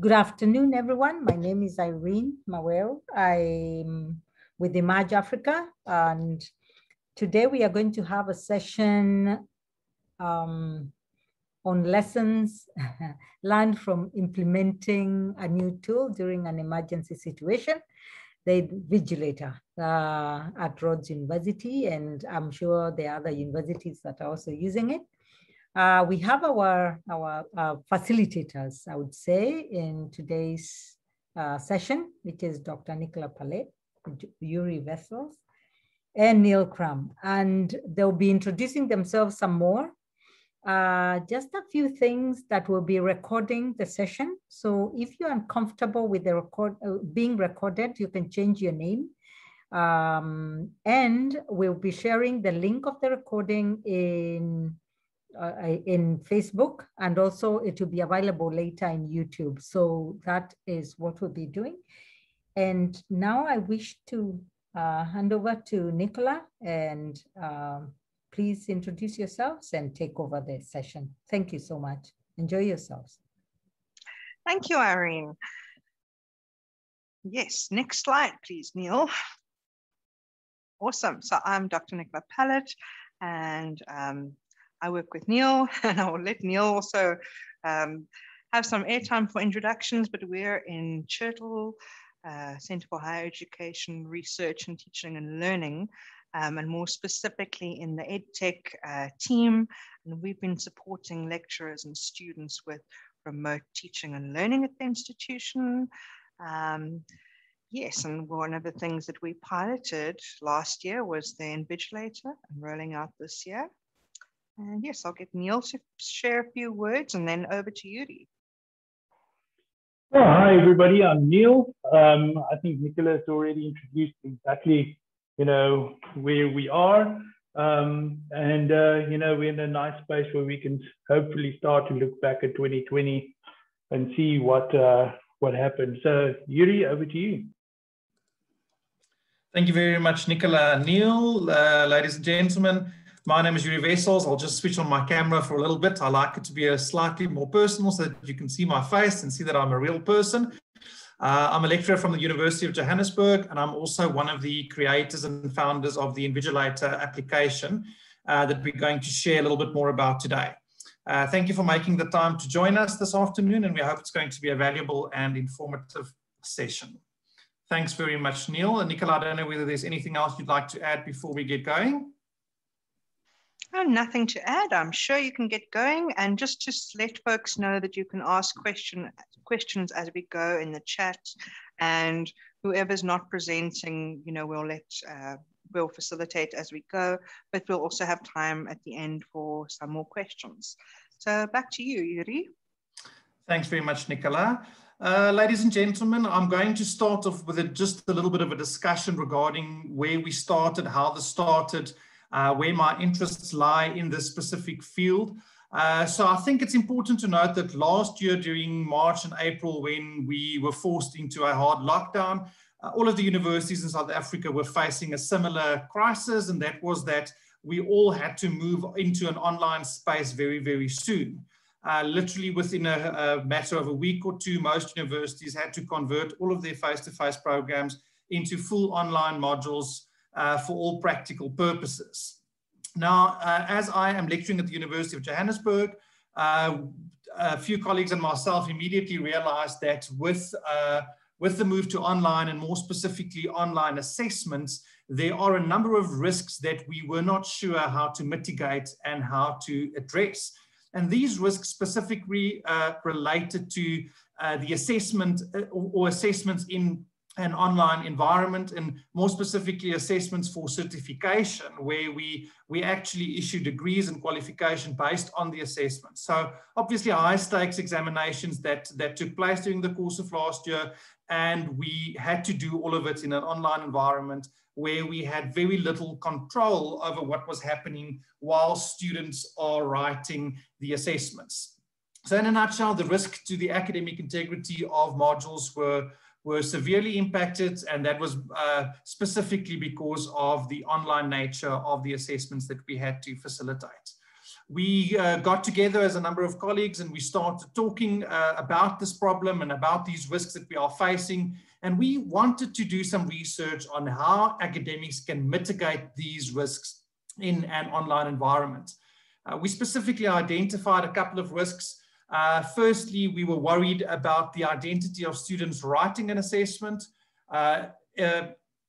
Good afternoon, everyone. My name is Irene Maweo. I'm with e/merge Africa, and today we are going to have a session um, on lessons learned from implementing a new tool during an emergency situation, the Invigilator uh, at Rhodes University, and I'm sure there are other universities that are also using it. Uh, we have our, our uh, facilitators, I would say, in today's uh, session, which is Dr. Nicola Palitt, Yuri Vessels, and Neil Kramm. And they'll be introducing themselves some more. Uh, just a few things that will be recording the session. So if you're uncomfortable with the record uh, being recorded, you can change your name. Um, and we'll be sharing the link of the recording in uh, in Facebook, and also it will be available later in YouTube. So that is what we'll be doing. And now I wish to uh, hand over to Nicola and um, please introduce yourselves and take over the session. Thank you so much. Enjoy yourselves. Thank you, Irene. Yes, next slide, please, Neil. Awesome. So I'm Dr. Nicola Palitt, and um, I work with Neil, and I will let Neil also um, have some airtime for introductions, but we're in CHERTL uh, Center for Higher Education, Research and Teaching and Learning, um, and more specifically in the EdTech uh, team. And we've been supporting lecturers and students with remote teaching and learning at the institution. Um, yes, and one of the things that we piloted last year was the Invigilator and rolling out this year. And yes, I'll get Neil to share a few words and then over to Yuri. Oh, hi, everybody. I'm Neil. Um, I think Nicola has already introduced exactly, you know, where we are. Um, and, uh, you know, we're in a nice space where we can hopefully start to look back at 2020 and see what, uh, what happened. So, Yuri, over to you. Thank you very much, Nicola. Neil, uh, ladies and gentlemen. My name is Yuri Vessels. I'll just switch on my camera for a little bit. I like it to be a slightly more personal so that you can see my face and see that I'm a real person. Uh, I'm a lecturer from the University of Johannesburg, and I'm also one of the creators and founders of the Invigilator application uh, that we're going to share a little bit more about today. Uh, thank you for making the time to join us this afternoon, and we hope it's going to be a valuable and informative session. Thanks very much, Neil. And Nicola, I don't know whether there's anything else you'd like to add before we get going. Oh, nothing to add. I'm sure you can get going. And just to let folks know that you can ask question, questions as we go in the chat. And whoever's not presenting, you know, we'll let, uh, we'll facilitate as we go, but we'll also have time at the end for some more questions. So back to you, Yuri. Thanks very much, Nicola. Uh, ladies and gentlemen, I'm going to start off with a, just a little bit of a discussion regarding where we started, how this started, uh, where my interests lie in this specific field. Uh, so I think it's important to note that last year during March and April, when we were forced into a hard lockdown, uh, all of the universities in South Africa were facing a similar crisis, and that was that we all had to move into an online space very, very soon. Uh, literally within a, a, matter of a week or two, most universities had to convert all of their face-to-face -face programs into full online modules uh, for all practical purposes. Now, uh, as I am lecturing at the University of Johannesburg, uh, a few colleagues and myself immediately realized that with, uh, with the move to online and more specifically online assessments, there are a number of risks that we were not sure how to mitigate and how to address. And these risks specifically uh, related to uh, the assessment or assessments in an online environment and more specifically assessments for certification where we we actually issue degrees and qualification based on the assessment. So obviously high stakes examinations that that took place during the course of last year and we had to do all of it in an online environment where we had very little control over what was happening while students are writing the assessments. So in a nutshell the risk to the academic integrity of modules were were severely impacted, and that was uh, specifically because of the online nature of the assessments that we had to facilitate. we uh, got together as a number of colleagues and we started talking uh, about this problem and about these risks that we are facing. And we wanted to do some research on how academics can mitigate these risks in an online environment. Uh, we specifically identified a couple of risks. Uh, firstly, we were worried about the identity of students writing an assessment. Uh, uh,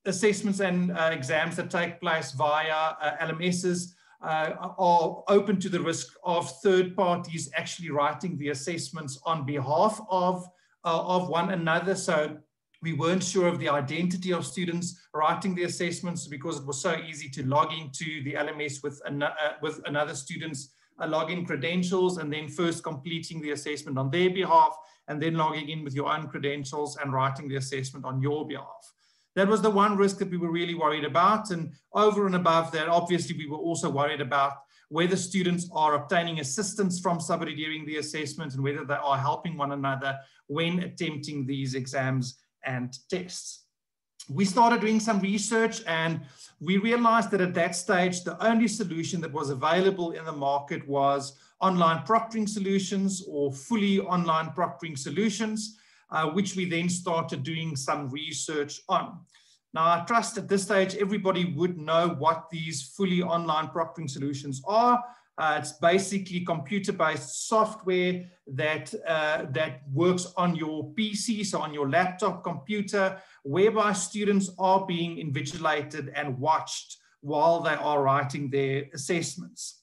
assessments and exams that take place via LMSs uh, are open to the risk of third parties actually writing the assessments on behalf of, uh, of one another. So we weren't sure of the identity of students writing the assessments because it was so easy to log into the LMS with, an, uh, with another student's uh, Uh, login credentials and then first completing the assessment on their behalf and then logging in with your own credentials and writing the assessment on your behalf. That was the one risk that we were really worried about. And over and above that, obviously, we were also worried about whether students are obtaining assistance from somebody during the assessment and whether they are helping one another when attempting these exams and tests. We started doing some research and we realized that at that stage, the only solution that was available in the market was online proctoring solutions or fully online proctoring solutions uh, which we then started doing some research on. Now, I trust at this stage, everybody would know what these fully online proctoring solutions are. Uh, it's basically computer-based software that, uh, that works on your PC, so on your laptop computer, whereby students are being invigilated and watched while they are writing their assessments.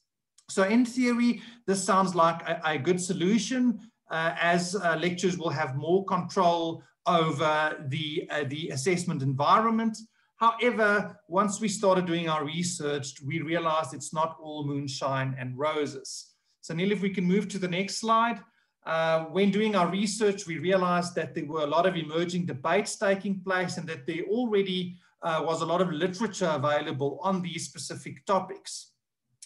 So in theory, this sounds like a, a good solution uh, as uh, lecturers will have more control over the, uh, the assessment environment. However, once we started doing our research, we realized it's not all moonshine and roses. So Neil, if we can move to the next slide. Uh, when doing our research, we realized that there were a lot of emerging debates taking place and that there already uh, was a lot of literature available on these specific topics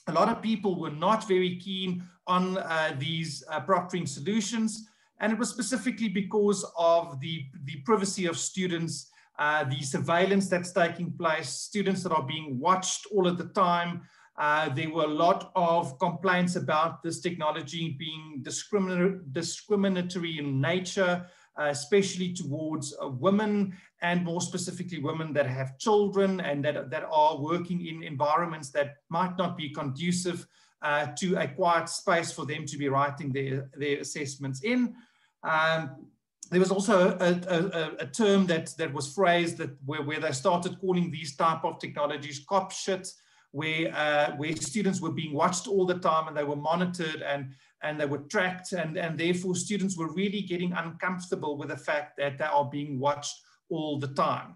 a lot of people were not very keen on uh, these uh, proctoring solutions. And it was specifically because of the, the privacy of students, uh, the surveillance that's taking place, students that are being watched all of the time. Uh, there were a lot of complaints about this technology being discriminatory, in nature, uh, especially towards uh, women and more specifically women that have children and that, that are working in environments that might not be conducive uh, to a quiet space for them to be writing their, their assessments in. Um, there was also a, a, a, term that, that was phrased that where, where they started calling these type of technologies cop shit, where, uh, where students were being watched all the time and they were monitored and, and they were tracked and, and therefore students were really getting uncomfortable with the fact that they are being watched all the time.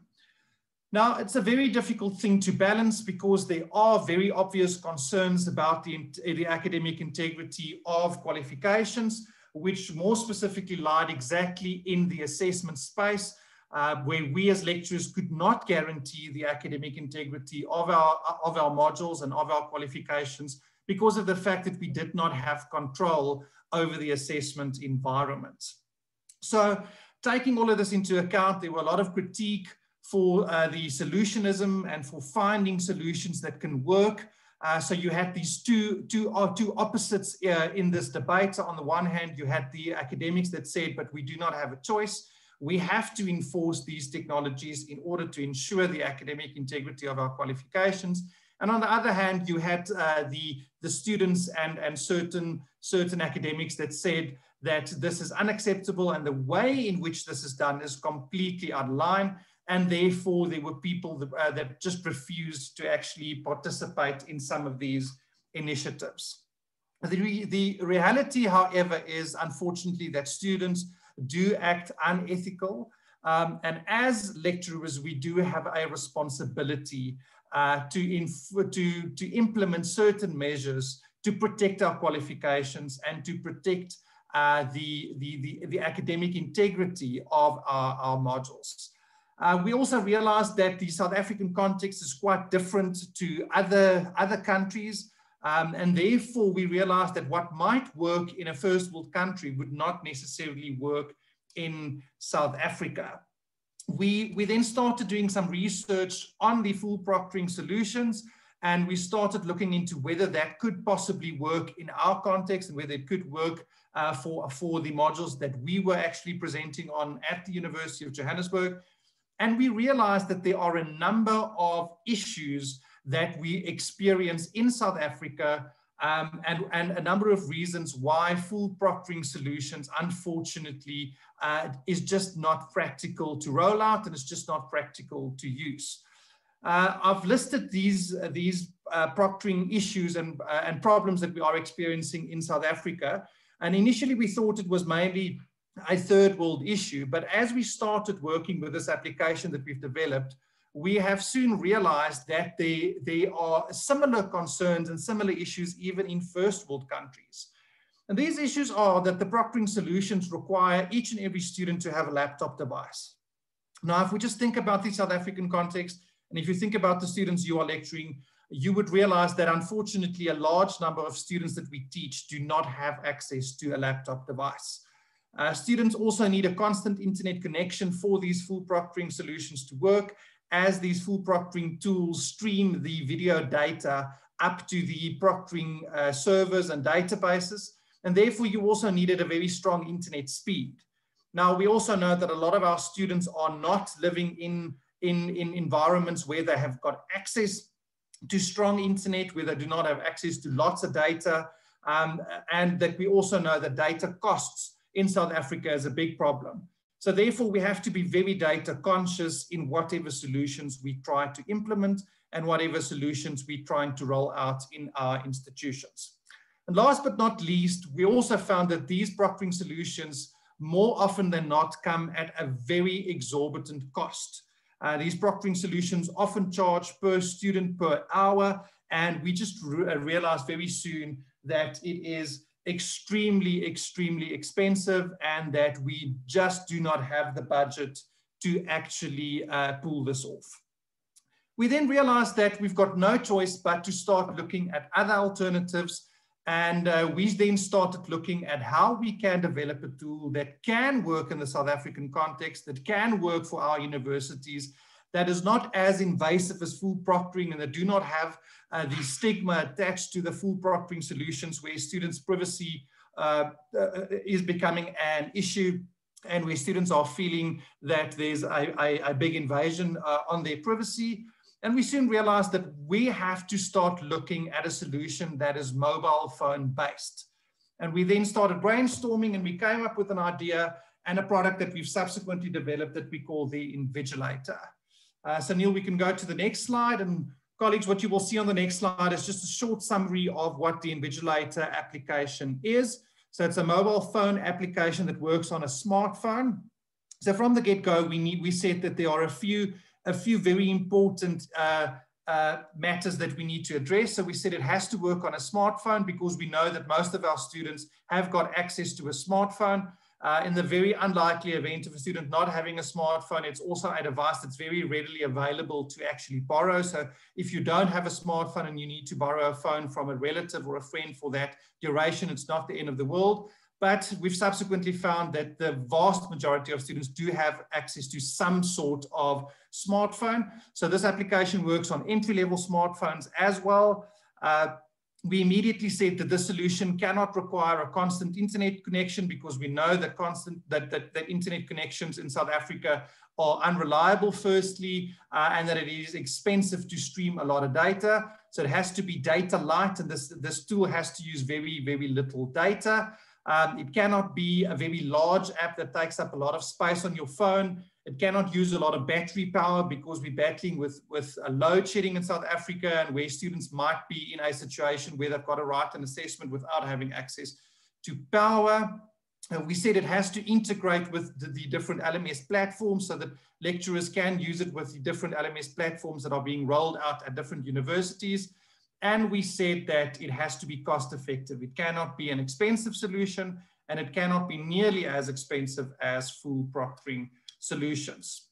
Now, it's a very difficult thing to balance because there are very obvious concerns about the, the academic integrity of qualifications, which more specifically lied exactly in the assessment space, uh, where we as lecturers could not guarantee the academic integrity of our, of our modules and of our qualifications because of the fact that we did not have control over the assessment environment. So taking all of this into account, there were a lot of critique for uh, the solutionism and for finding solutions that can work. Uh, so you had these two, two, uh, two opposites uh, in this debate. So on the one hand, you had the academics that said, but we do not have a choice. We have to enforce these technologies in order to ensure the academic integrity of our qualifications. And on the other hand, you had uh, the, the students and, and certain, certain academics that said that this is unacceptable and the way in which this is done is completely out of line. And therefore, there were people that, uh, that just refused to actually participate in some of these initiatives. The, re the reality, however, is unfortunately that students do act unethical. Um, and as lecturers, we do have a responsibility uh, to, to, to implement certain measures to protect our qualifications and to protect uh, the, the, the, the, academic integrity of our, our modules. Uh, we also realized that the South African context is quite different to other, other countries. Um, and therefore, we realized that what might work in a first world country would not necessarily work in South Africa we, we then started doing some research on the full proctoring solutions And we started looking into whether that could possibly work in our context and whether it could work uh, for, for the modules that we were actually presenting on at the University of Johannesburg. And we realized that there are a number of issues that we experience in South Africa um, and, and a number of reasons why full proctoring solutions, unfortunately, uh, is just not practical to roll out and it's just not practical to use. Uh, I've listed these, uh, these proctoring issues and, uh, and problems that we are experiencing in South Africa. And initially we thought it was mainly a third world issue, but as we started working with this application that we've developed, we have soon realized that there, there are similar concerns and similar issues even in first world countries. And these issues are that the proctoring solutions require each and every student to have a laptop device. Now, if we just think about the South African context, and if you think about the students you are lecturing, you would realize that unfortunately a large number of students that we teach do not have access to a laptop device. Uh, students also need a constant internet connection for these full proctoring solutions to work as these full proctoring tools stream the video data up to the proctoring uh, servers and databases. And therefore, you also needed a very strong internet speed. Now, we also know that a lot of our students are not living in, in, in environments where they have got access to strong internet, where they do not have access to lots of data, um, and that we also know that data costs in South Africa is a big problem. So therefore, we have to be very data conscious in whatever solutions we try to implement and whatever solutions we're trying to roll out in our institutions. And last but not least, we also found that these proctoring solutions more often than not come at a very exorbitant cost. Uh, these proctoring solutions often charge per student per hour, and we just re realized very soon that it is extremely, extremely expensive and that we just do not have the budget to actually uh, pull this off. We then realized that we've got no choice but to start looking at other alternatives. And uh, we then started looking at how we can develop a tool that can work in the South African context, that can work for our universities, that is not as invasive as full proctoring and that do not have uh, the stigma attached to the full proctoring solutions where students' privacy uh, uh, is becoming an issue and where students are feeling that there's a, a, a big invasion uh, on their privacy. And we soon realized that we have to start looking at a solution that is mobile phone based. And we then started brainstorming and we came up with an idea and a product that we've subsequently developed that we call the Invigilator. Uh, so Neil, we can go to the next slide and colleagues, what you will see on the next slide is just a short summary of what the Invigilator application is. So it's a mobile phone application that works on a smartphone. So from the get-go, we need we said that there are a few a few very important uh, uh, matters that we need to address. So we said it has to work on a smartphone because we know that most of our students have got access to a smartphone. Uh, in the very unlikely event of a student not having a smartphone, it's also a device that's very readily available to actually borrow. So if you don't have a smartphone and you need to borrow a phone from a relative or a friend for that duration, it's not the end of the world. But we've subsequently found that the vast majority of students do have access to some sort of smartphone. So this application works on entry-level smartphones as well. Uh, we immediately said that this solution cannot require a constant internet connection because we know that constant that, that, that internet connections in South Africa are unreliable firstly uh, and that it is expensive to stream a lot of data. So it has to be data light and this this tool has to use very very little data. Um, it cannot be a very large app that takes up a lot of space on your phone it cannot use a lot of battery power because we're battling with, with a load shedding in South Africa and where students might be in a situation where they've got to write an assessment without having access to power. We said it has to integrate with the, the, different LMS platforms so that lecturers can use it with the different LMS platforms that are being rolled out at different universities. And we said that it has to be cost effective. It cannot be an expensive solution and it cannot be nearly as expensive as full proctoring solutions.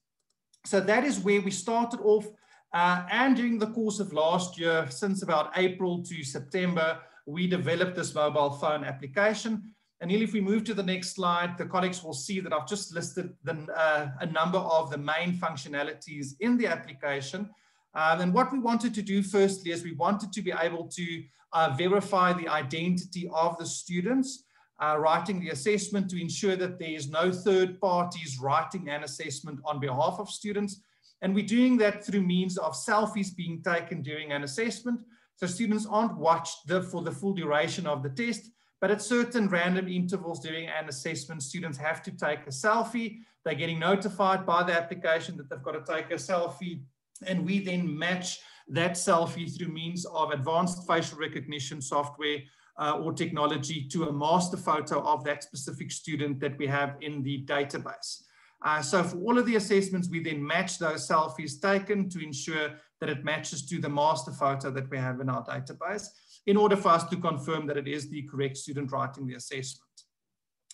So that is where we started off. Uh, and during the course of last year, since about April to September, we developed this mobile phone application. And if we move to the next slide, the colleagues will see that I've just listed the, uh, a number of the main functionalities in the application. Um, and what we wanted to do firstly is we wanted to be able to uh, verify the identity of the students uh, writing the assessment to ensure that there is no third parties writing an assessment on behalf of students. And we're doing that through means of selfies being taken during an assessment. So students aren't watched the, for the full duration of the test, but at certain random intervals during an assessment, students have to take a selfie. They're getting notified by the application that they've got to take a selfie. And we then match that selfie through means of advanced facial recognition software uh, or technology to a master photo of that specific student that we have in the database. Uh, so for all of the assessments, we then match those selfies taken to ensure that it matches to the master photo that we have in our database in order for us to confirm that it is the correct student writing the assessment.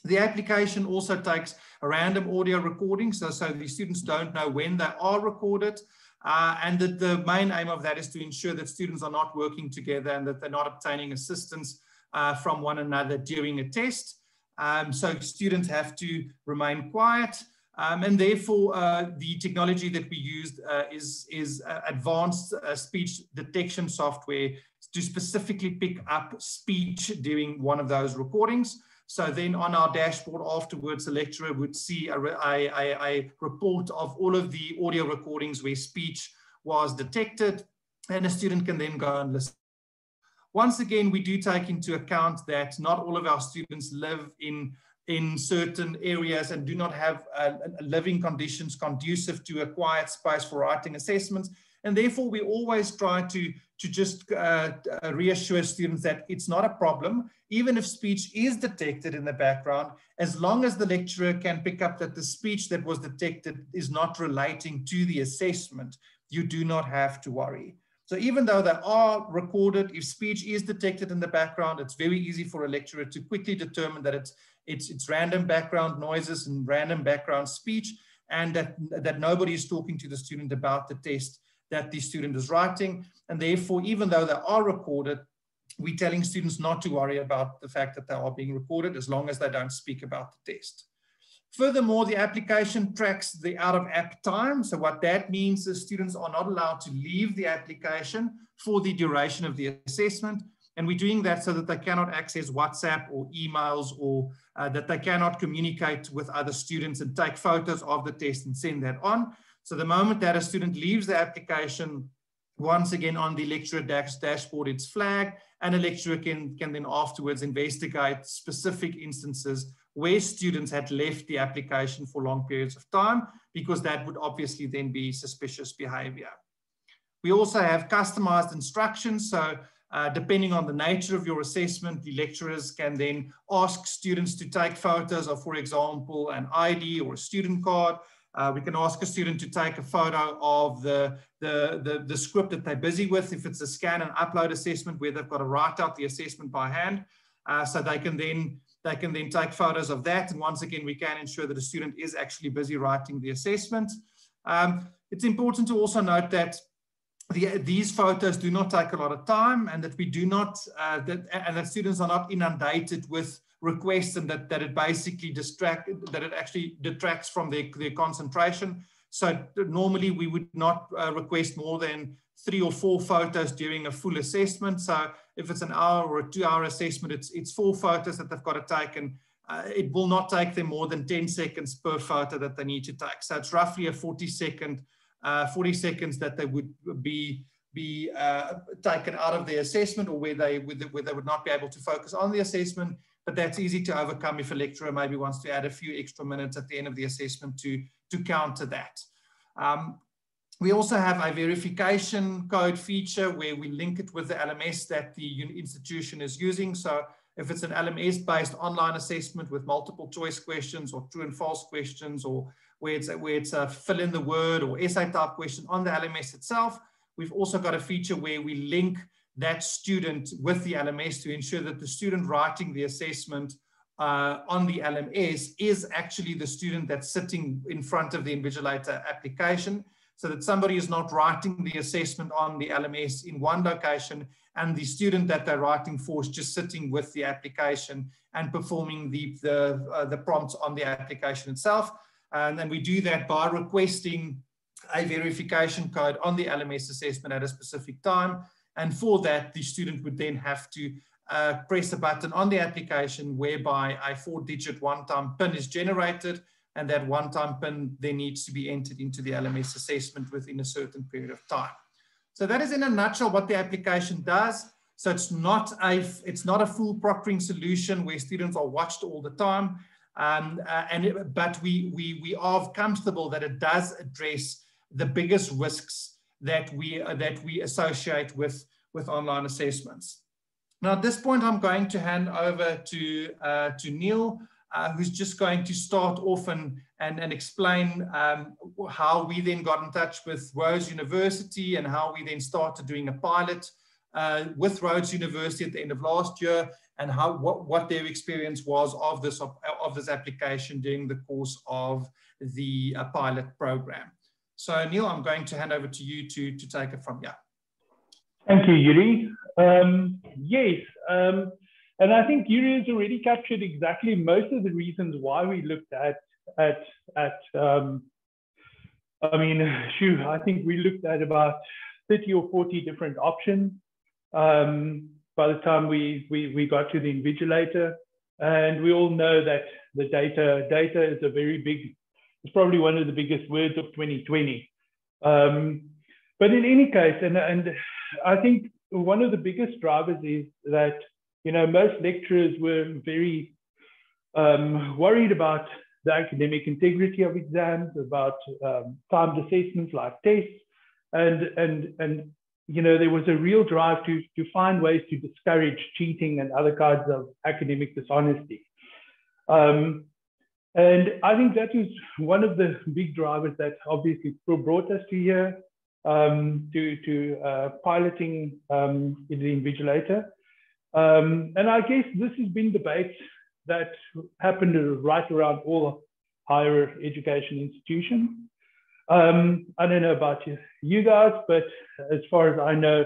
The application also takes a random audio recording, so, so the students don't know when they are recorded. Uh, and that the main aim of that is to ensure that students are not working together and that they're not obtaining assistance uh, from one another during a test. Um, so students have to remain quiet. Um, and therefore, uh, the technology that we used uh, is, is uh, advanced uh, speech detection software to specifically pick up speech during one of those recordings. So then on our dashboard afterwards, the lecturer would see a, a, a, a report of all of the audio recordings where speech was detected, and a student can then go and listen once again, we do take into account that not all of our students live in, in certain areas and do not have uh, living conditions conducive to a quiet space for writing assessments. And therefore, we always try to, to just uh, uh, reassure students that it's not a problem, even if speech is detected in the background, as long as the lecturer can pick up that the speech that was detected is not relating to the assessment, you do not have to worry. So even though they are recorded, if speech is detected in the background, it's very easy for a lecturer to quickly determine that it's, it's, it's random background noises and random background speech, and that, that nobody is talking to the student about the test that the student is writing. And therefore, even though they are recorded, we're telling students not to worry about the fact that they are being recorded as long as they don't speak about the test. Furthermore, the application tracks the out of app time. So what that means is students are not allowed to leave the application for the duration of the assessment. And we're doing that so that they cannot access WhatsApp or emails or uh, that they cannot communicate with other students and take photos of the test and send that on. So the moment that a student leaves the application, once again on the lecturer dash dashboard, it's flagged and a lecturer can, can then afterwards investigate specific instances where students had left the application for long periods of time, because that would obviously then be suspicious behavior. We also have customized instructions. So uh, depending on the nature of your assessment, the lecturers can then ask students to take photos of, for example, an ID or a student card. Uh, we can ask a student to take a photo of the, the, the, the, script that they're busy with, if it's a scan and upload assessment where they've got to write out the assessment by hand. Uh, so they can then they can then take photos of that. And once again, we can ensure that a student is actually busy writing the assessment. Um, it's important to also note that the, these photos do not take a lot of time and that we do not, uh, that, and that students are not inundated with requests and that, that it basically distract, that it actually detracts from their, their concentration. So normally we would not uh, request more than three or four photos during a full assessment. So if it's an hour or a two hour assessment, it's, it's four photos that they've got to take and uh, it will not take them more than 10 seconds per photo that they need to take. So it's roughly a 40 second, uh, 40 seconds that they would be be uh, taken out of the assessment or where they, where they would not be able to focus on the assessment. But that's easy to overcome if a lecturer maybe wants to add a few extra minutes at the end of the assessment to, to counter that. Um, we also have a verification code feature where we link it with the LMS that the institution is using. So if it's an LMS-based online assessment with multiple choice questions or true and false questions, or where it's a, where it's a fill in the word or essay type question on the LMS itself, we've also got a feature where we link that student with the LMS to ensure that the student writing the assessment uh, on the LMS is actually the student that's sitting in front of the invigilator application so that somebody is not writing the assessment on the LMS in one location and the student that they're writing for is just sitting with the application and performing the, the, uh, the prompts on the application itself. And then we do that by requesting a verification code on the LMS assessment at a specific time. And for that, the student would then have to uh, press a button on the application whereby a four digit one-time PIN is generated and that one-time PIN then needs to be entered into the LMS assessment within a certain period of time. So that is in a nutshell what the application does. So it's not a, it's not a full proctoring solution where students are watched all the time. Um, uh, and it, but we, we, we are comfortable that it does address the biggest risks that we, uh, that we associate with, with online assessments. Now, at this point, I'm going to hand over to, uh, to Neil, uh, who's just going to start off and, and, and explain um, how we then got in touch with Rhodes University and how we then started doing a pilot uh, with Rhodes University at the end of last year and how what, what their experience was of this, of, of this application during the course of the uh, pilot program. So Neil, I'm going to hand over to you to, to take it from here. Thank you, Yuri. Um, yes, um, and I think Yuri has already captured exactly most of the reasons why we looked at at at. Um, I mean, I think we looked at about thirty or forty different options um, by the time we, we we got to the invigilator, and we all know that the data data is a very big. It's probably one of the biggest words of 2020. Um, but in any case, and and I think one of the biggest drivers is that you know, most lecturers were very um, worried about the academic integrity of exams, about um, timed assessments like tests, and and and you know there was a real drive to to find ways to discourage cheating and other kinds of academic dishonesty. Um, and I think that was one of the big drivers that obviously brought us to here um, to to uh, piloting um, the invigilator. Um, and I guess this has been debate that happened right around all higher education institutions. Um, I don't know about you, you guys, but as far as I know,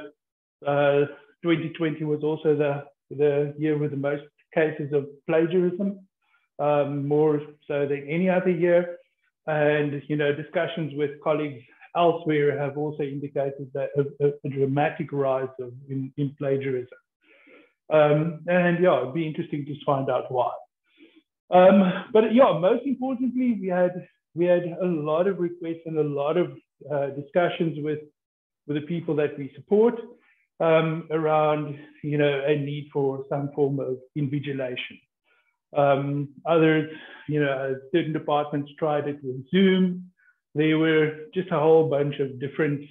uh, 2020 was also the, the year with the most cases of plagiarism, um, more so than any other year. And, you know, discussions with colleagues elsewhere have also indicated that a, a dramatic rise of, in, in plagiarism. Um, and yeah, it'd be interesting to find out why. Um, but yeah, most importantly, we had we had a lot of requests and a lot of uh, discussions with with the people that we support um, around you know a need for some form of invigilation. Um, others, you know, certain departments tried it with Zoom. There were just a whole bunch of different,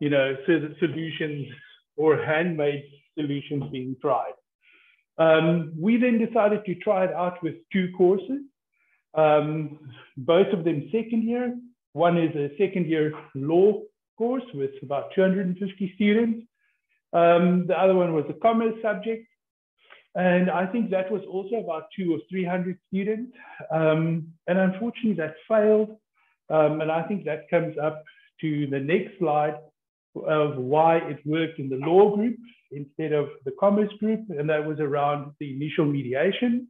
you know, solutions or handmade solutions being tried. Um, we then decided to try it out with two courses, um, both of them second year. One is a second year law course with about 250 students. Um, the other one was a commerce subject. And I think that was also about two or 300 students. Um, and unfortunately, that failed. Um, and I think that comes up to the next slide of why it worked in the law group instead of the commerce group, and that was around the initial mediation.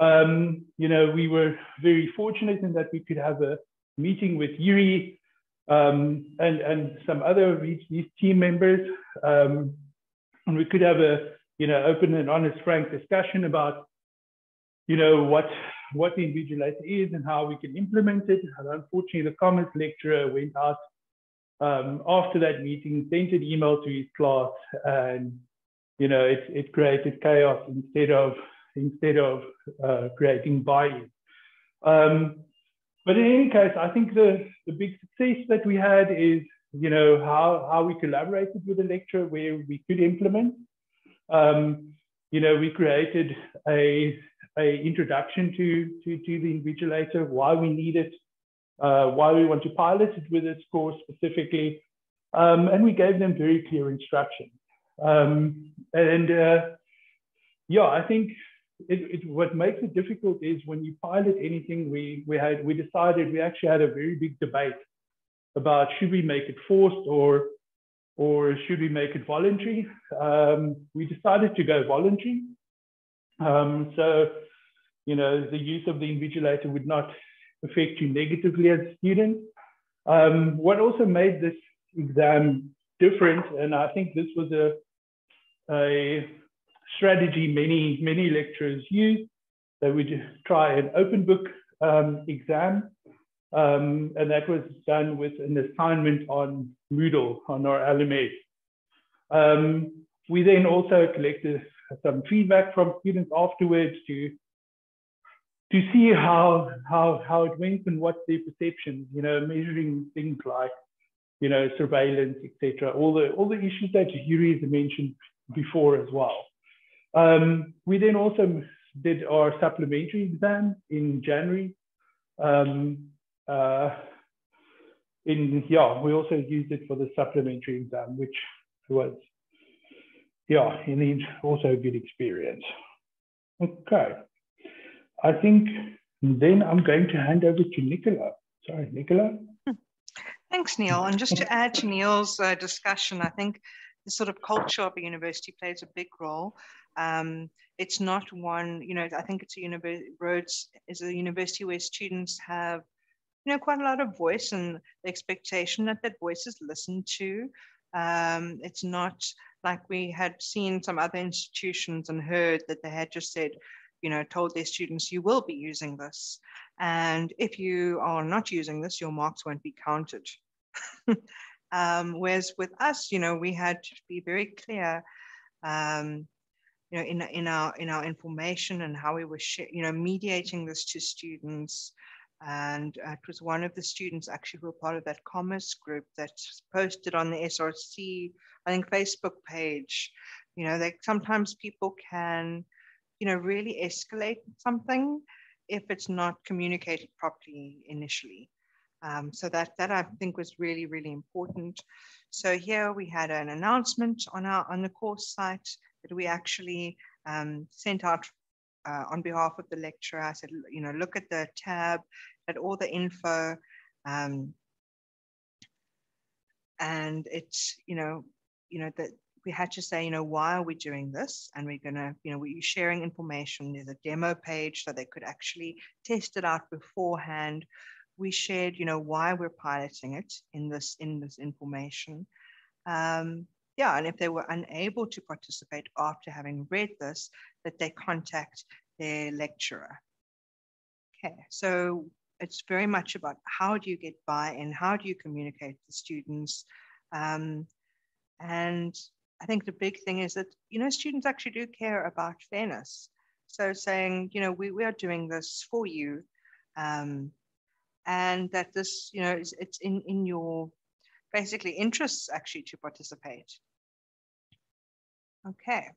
Um, you know, we were very fortunate in that we could have a meeting with Yuri um, and, and some other of these team members, um, and we could have a you know open and honest, frank discussion about you know what what the invigilator is and how we can implement it. And unfortunately, the commerce lecturer went out um, after that meeting, sent an email to his class, and you know, it, it created chaos instead of instead of uh, creating buy-in. Um, but in any case, I think the, the big success that we had is, you know, how, how we collaborated with the lecturer where we could implement. Um, you know, we created a, a introduction to, to, to the invigilator, why we need it, uh, why we want to pilot it with this course specifically. Um, and we gave them very clear instructions. Um, and uh, yeah, I think it, it, what makes it difficult is when you pilot anything, we, we, had, we decided, we actually had a very big debate about should we make it forced or, or should we make it voluntary? Um, we decided to go voluntary. Um, so, you know, the use of the invigilator would not affect you negatively as a student. Um, what also made this exam different, and I think this was a, a strategy many, many lecturers use, they would try an open book um, exam, um, and that was done with an assignment on Moodle, on our LMS. Um, we then also collected some feedback from students afterwards to to see how how how it went and what's their perceptions, you know, measuring things like, you know, surveillance, etc. All the all the issues that Yuri has mentioned before as well. Um, we then also did our supplementary exam in January. Um, uh, in yeah, we also used it for the supplementary exam, which was yeah, indeed also a good experience. Okay. I think then I'm going to hand over to Nicola. Sorry, Nicola. Thanks, Neil. And just to add to Neil's uh, discussion, I think the sort of culture of a university plays a big role. Um, it's not one, you know, I think it's a university, Rhodes is a university where students have, you know, quite a lot of voice and the expectation that that voice is listened to. Um, it's not like we had seen some other institutions and heard that they had just said, you know, told their students, you will be using this. And if you are not using this, your marks won't be counted. um, whereas with us, you know, we had to be very clear, um, you know, in, in our in our information and how we were, you know, mediating this to students. And uh, it was one of the students actually who were part of that commerce group that posted on the SRC, I think, Facebook page. You know, that sometimes people can you know, really escalate something if it's not communicated properly initially. Um, so that, that I think was really, really important. So here we had an announcement on our on the course site that we actually um, sent out uh, on behalf of the lecturer. I said, you know, look at the tab, at all the info, um, and it's, you know, you know that we had to say, you know, why are we doing this? And we're going to, you know, we're sharing information. There's a demo page so they could actually test it out beforehand. We shared, you know, why we're piloting it in this in this information. Um, yeah, and if they were unable to participate after having read this, that they contact their lecturer. Okay, so it's very much about how do you get buy-in, how do you communicate to students, um, and I think the big thing is that, you know, students actually do care about fairness. So saying, you know, we, we are doing this for you. Um, and that this, you know, is, it's in, in your basically interests actually to participate. Okay.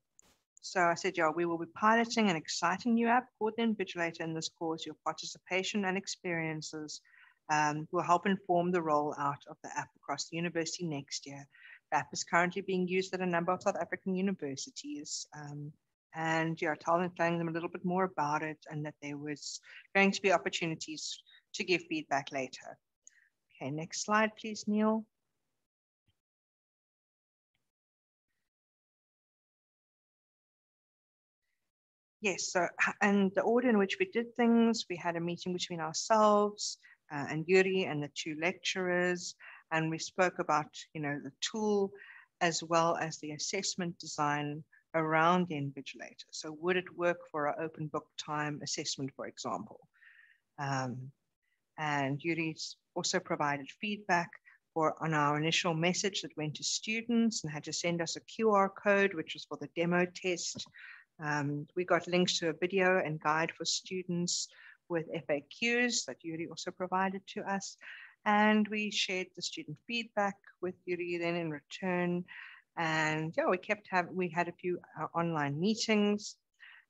So I said, yeah, we will be piloting an exciting new app called the Invigilator in this course. Your participation and experiences um, will help inform the rollout of the app across the university next year app is currently being used at a number of South African universities. Um, and yeah, telling, telling them a little bit more about it and that there was going to be opportunities to give feedback later. Okay, next slide, please, Neil. Yes, so and the order in which we did things, we had a meeting between ourselves uh, and Yuri and the two lecturers and we spoke about you know the tool as well as the assessment design around the invigilator. So would it work for our open book time assessment, for example? Um, and Yuri also provided feedback for on our initial message that went to students and had to send us a QR code, which was for the demo test. Um, we got links to a video and guide for students with FAQs that Yuri also provided to us. And we shared the student feedback with Yuri then in return. And yeah, we kept having, we had a few uh, online meetings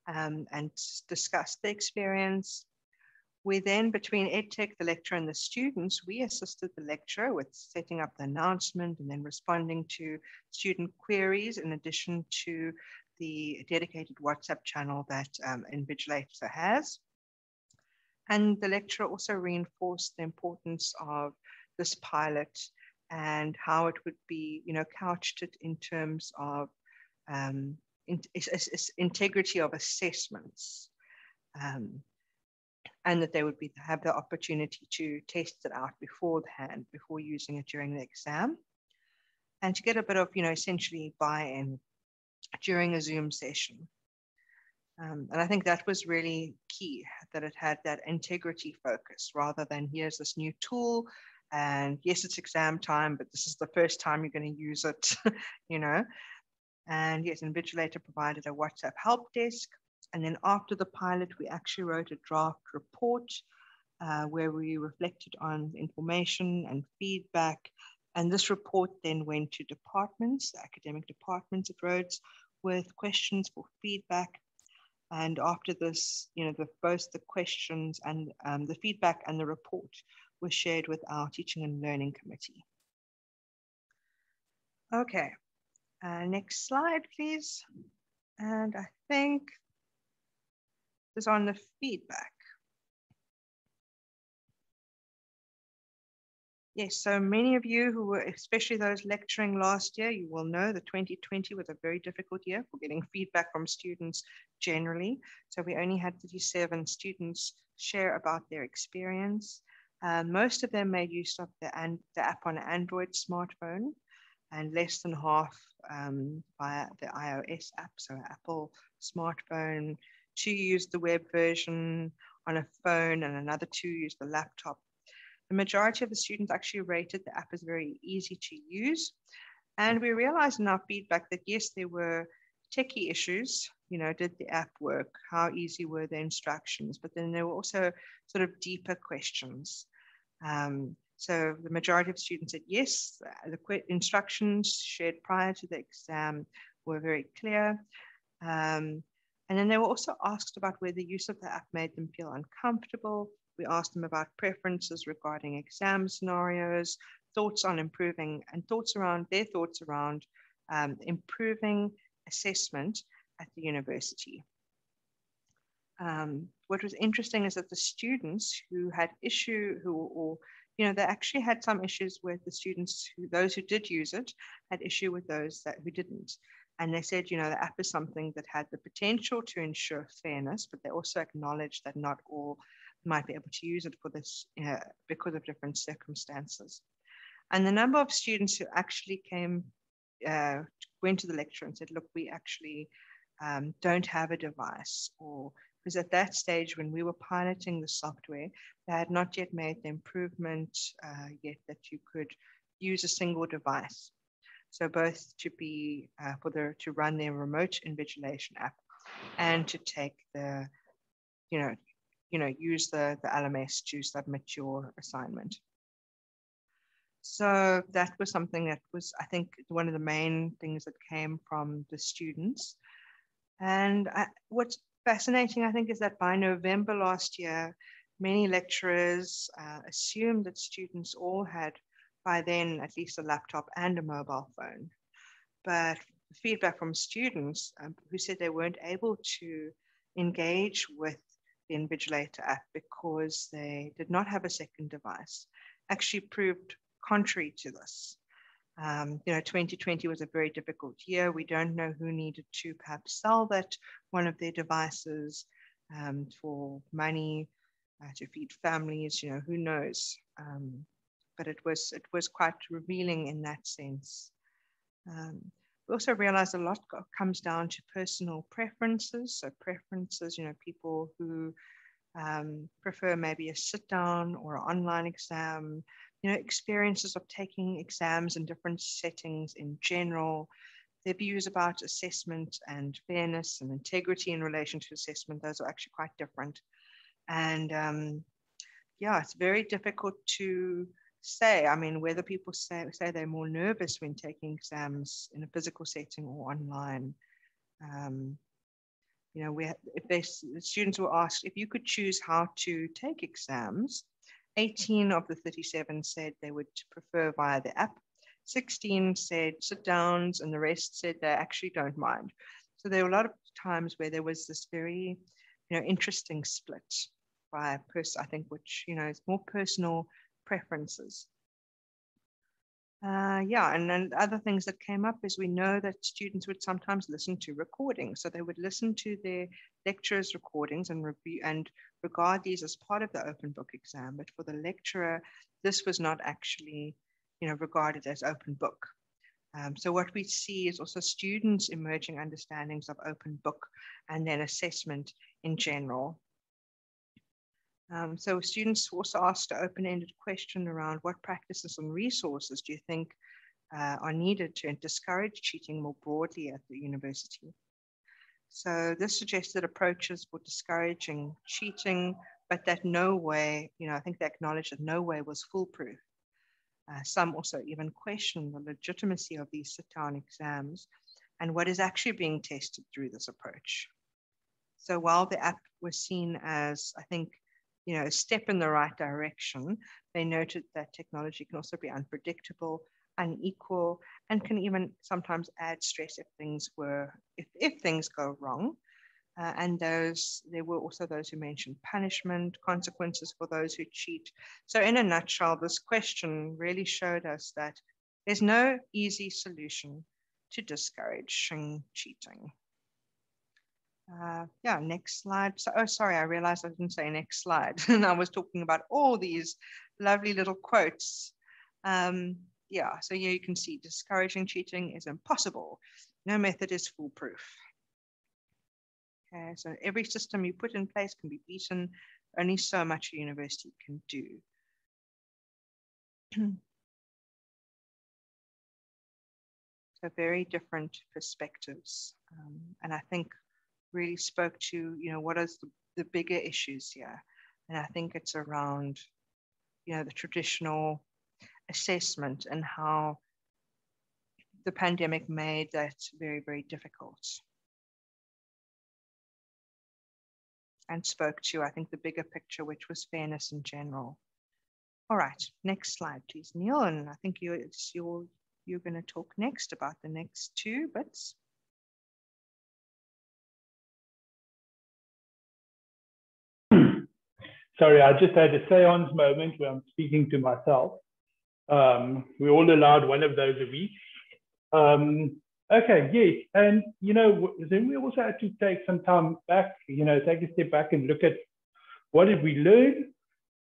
um, and discussed the experience. We then, between EdTech, the lecturer, and the students, we assisted the lecturer with setting up the announcement and then responding to student queries in addition to the dedicated WhatsApp channel that um, Invigilator has. And the lecturer also reinforced the importance of this pilot and how it would be, you know, couched it in terms of um, in, integrity of assessments. Um, and that they would be have the opportunity to test it out beforehand, before using it during the exam. And to get a bit of, you know, essentially buy-in during a Zoom session. Um, and I think that was really key, that it had that integrity focus rather than here's this new tool and yes, it's exam time, but this is the first time you're going to use it, you know. And yes, Invigilator provided a WhatsApp help desk. And then after the pilot, we actually wrote a draft report uh, where we reflected on information and feedback. And this report then went to departments, academic departments at Rhodes, with questions for feedback. And after this, you know, the, both the questions and um, the feedback and the report were shared with our teaching and learning committee. Okay, uh, next slide, please. And I think this is on the feedback. Yes, so many of you who were, especially those lecturing last year, you will know that 2020 was a very difficult year for getting feedback from students generally. So we only had 37 students share about their experience. Uh, most of them made use of the, and, the app on Android smartphone and less than half um, via the iOS app, so Apple smartphone. Two used the web version on a phone and another two used the laptop. The majority of the students actually rated the app as very easy to use. And we realized in our feedback that yes, there were techie issues. You know, did the app work? How easy were the instructions? But then there were also sort of deeper questions. Um, so the majority of students said yes. The instructions shared prior to the exam were very clear. Um, and then they were also asked about whether the use of the app made them feel uncomfortable. We asked them about preferences regarding exam scenarios, thoughts on improving, and thoughts around their thoughts around um, improving assessment at the university. Um, what was interesting is that the students who had issue, who or you know, they actually had some issues with the students, who, those who did use it, had issue with those that who didn't. And they said, you know, the app is something that had the potential to ensure fairness, but they also acknowledged that not all might be able to use it for this uh, because of different circumstances. And the number of students who actually came uh, went to the lecture and said, look, we actually um, don't have a device or because at that stage when we were piloting the software, they had not yet made the improvement uh, yet that you could use a single device. So both to be uh, for the to run their remote invigilation app and to take the, you know, you know, use the, the LMS to submit your assignment. So that was something that was, I think, one of the main things that came from the students. And I, what's fascinating, I think, is that by November last year, many lecturers uh, assumed that students all had, by then, at least a laptop and a mobile phone. But feedback from students um, who said they weren't able to engage with the Invigilator app because they did not have a second device actually proved contrary to this. Um, you know, 2020 was a very difficult year. We don't know who needed to perhaps sell that one of their devices um, for money uh, to feed families. You know, who knows? Um, but it was it was quite revealing in that sense. We also realize a lot comes down to personal preferences. So preferences, you know, people who um, prefer maybe a sit down or an online exam you know, experiences of taking exams in different settings in general, their views about assessment and fairness and integrity in relation to assessment, those are actually quite different. And um, yeah, it's very difficult to say. I mean, whether people say, say they're more nervous when taking exams in a physical setting or online. Um, you know, we, if they, the students were asked if you could choose how to take exams, 18 of the 37 said they would prefer via the app. 16 said sit downs, and the rest said they actually don't mind. So there were a lot of times where there was this very, you know, interesting split by person, I think, which, you know, is more personal preferences. Uh, yeah, and then other things that came up is we know that students would sometimes listen to recordings. So they would listen to their lecturers' recordings and review and regard these as part of the open book exam. But for the lecturer, this was not actually, you know, regarded as open book. Um, so what we see is also students' emerging understandings of open book and then assessment in general. Um, so students also asked an open-ended question around what practices and resources do you think uh, are needed to discourage cheating more broadly at the university? So this suggested approaches for discouraging cheating, but that no way, you know, I think they acknowledged that no way was foolproof. Uh, some also even questioned the legitimacy of these sit-down exams and what is actually being tested through this approach. So while the app was seen as, I think, you know, a step in the right direction, they noted that technology can also be unpredictable, unequal, and can even sometimes add stress if things were, if, if things go wrong. Uh, and those, there were also those who mentioned punishment, consequences for those who cheat. So in a nutshell, this question really showed us that there's no easy solution to discouraging cheating. Uh, yeah, next slide. So, oh, sorry, I realized I didn't say next slide. and I was talking about all these lovely little quotes. Um, yeah, so here you can see discouraging cheating is impossible. No method is foolproof. Okay, so every system you put in place can be beaten. Only so much a university can do. so very different perspectives. Um, and I think really spoke to, you know, what is the, the bigger issues here? And I think it's around, you know, the traditional assessment and how the pandemic made that very, very difficult. And spoke to, I think, the bigger picture, which was fairness in general. All right, next slide, please, Neil. And I think you, it's your, you're going to talk next about the next two bits. Sorry, I just had a seance moment where I'm speaking to myself. Um, we're all allowed one of those a week. Um, okay, yes. And, you know, then we also had to take some time back, you know, take a step back and look at what did we learn?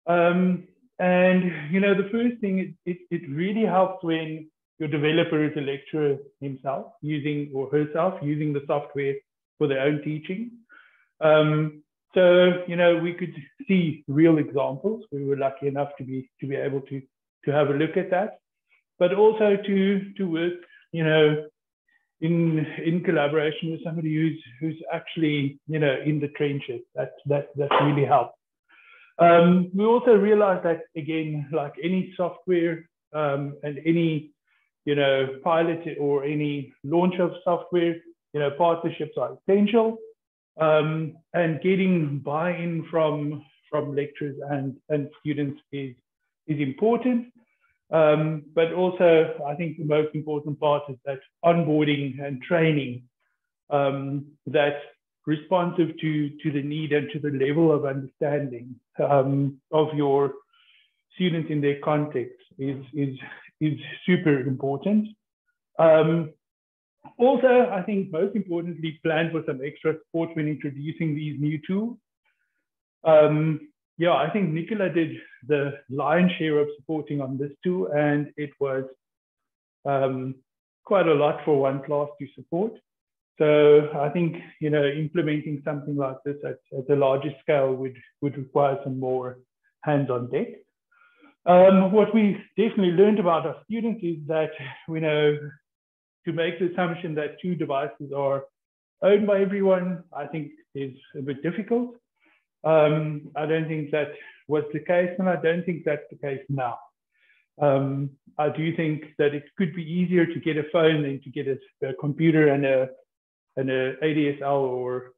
Um, and, you know, the first thing, it, it, it really helps when your developer is a lecturer himself using or herself using the software for their own teaching. Um, so, you know, we could see real examples. We were lucky enough to be to be able to to have a look at that, but also to to work, you know, in in collaboration with somebody who's who's actually, you know, in the trenches. That that that really helped. Um, we also realized that again, like any software um, and any, you know, pilot or any launch of software, you know, partnerships are essential um, and getting buy-in from from lecturers and and students is is important. Um, but also, I think the most important part is that onboarding and training um, that's responsive to to the need and to the level of understanding um, of your students in their context is is is super important. Um, also, I think most importantly, plan for some extra support when introducing these new tools. Um, yeah, I think Nicola did the lion's share of supporting on this too, and it was um, quite a lot for one class to support. So I think you know implementing something like this at, at a larger scale would would require some more hands on deck. Um, what we definitely learned about our students is that we know to make the assumption that two devices are owned by everyone, I think is a bit difficult. Um, I don't think that was the case, and I don't think that's the case now. Um, I do think that it could be easier to get a phone than to get a, a computer and a and a ADSL or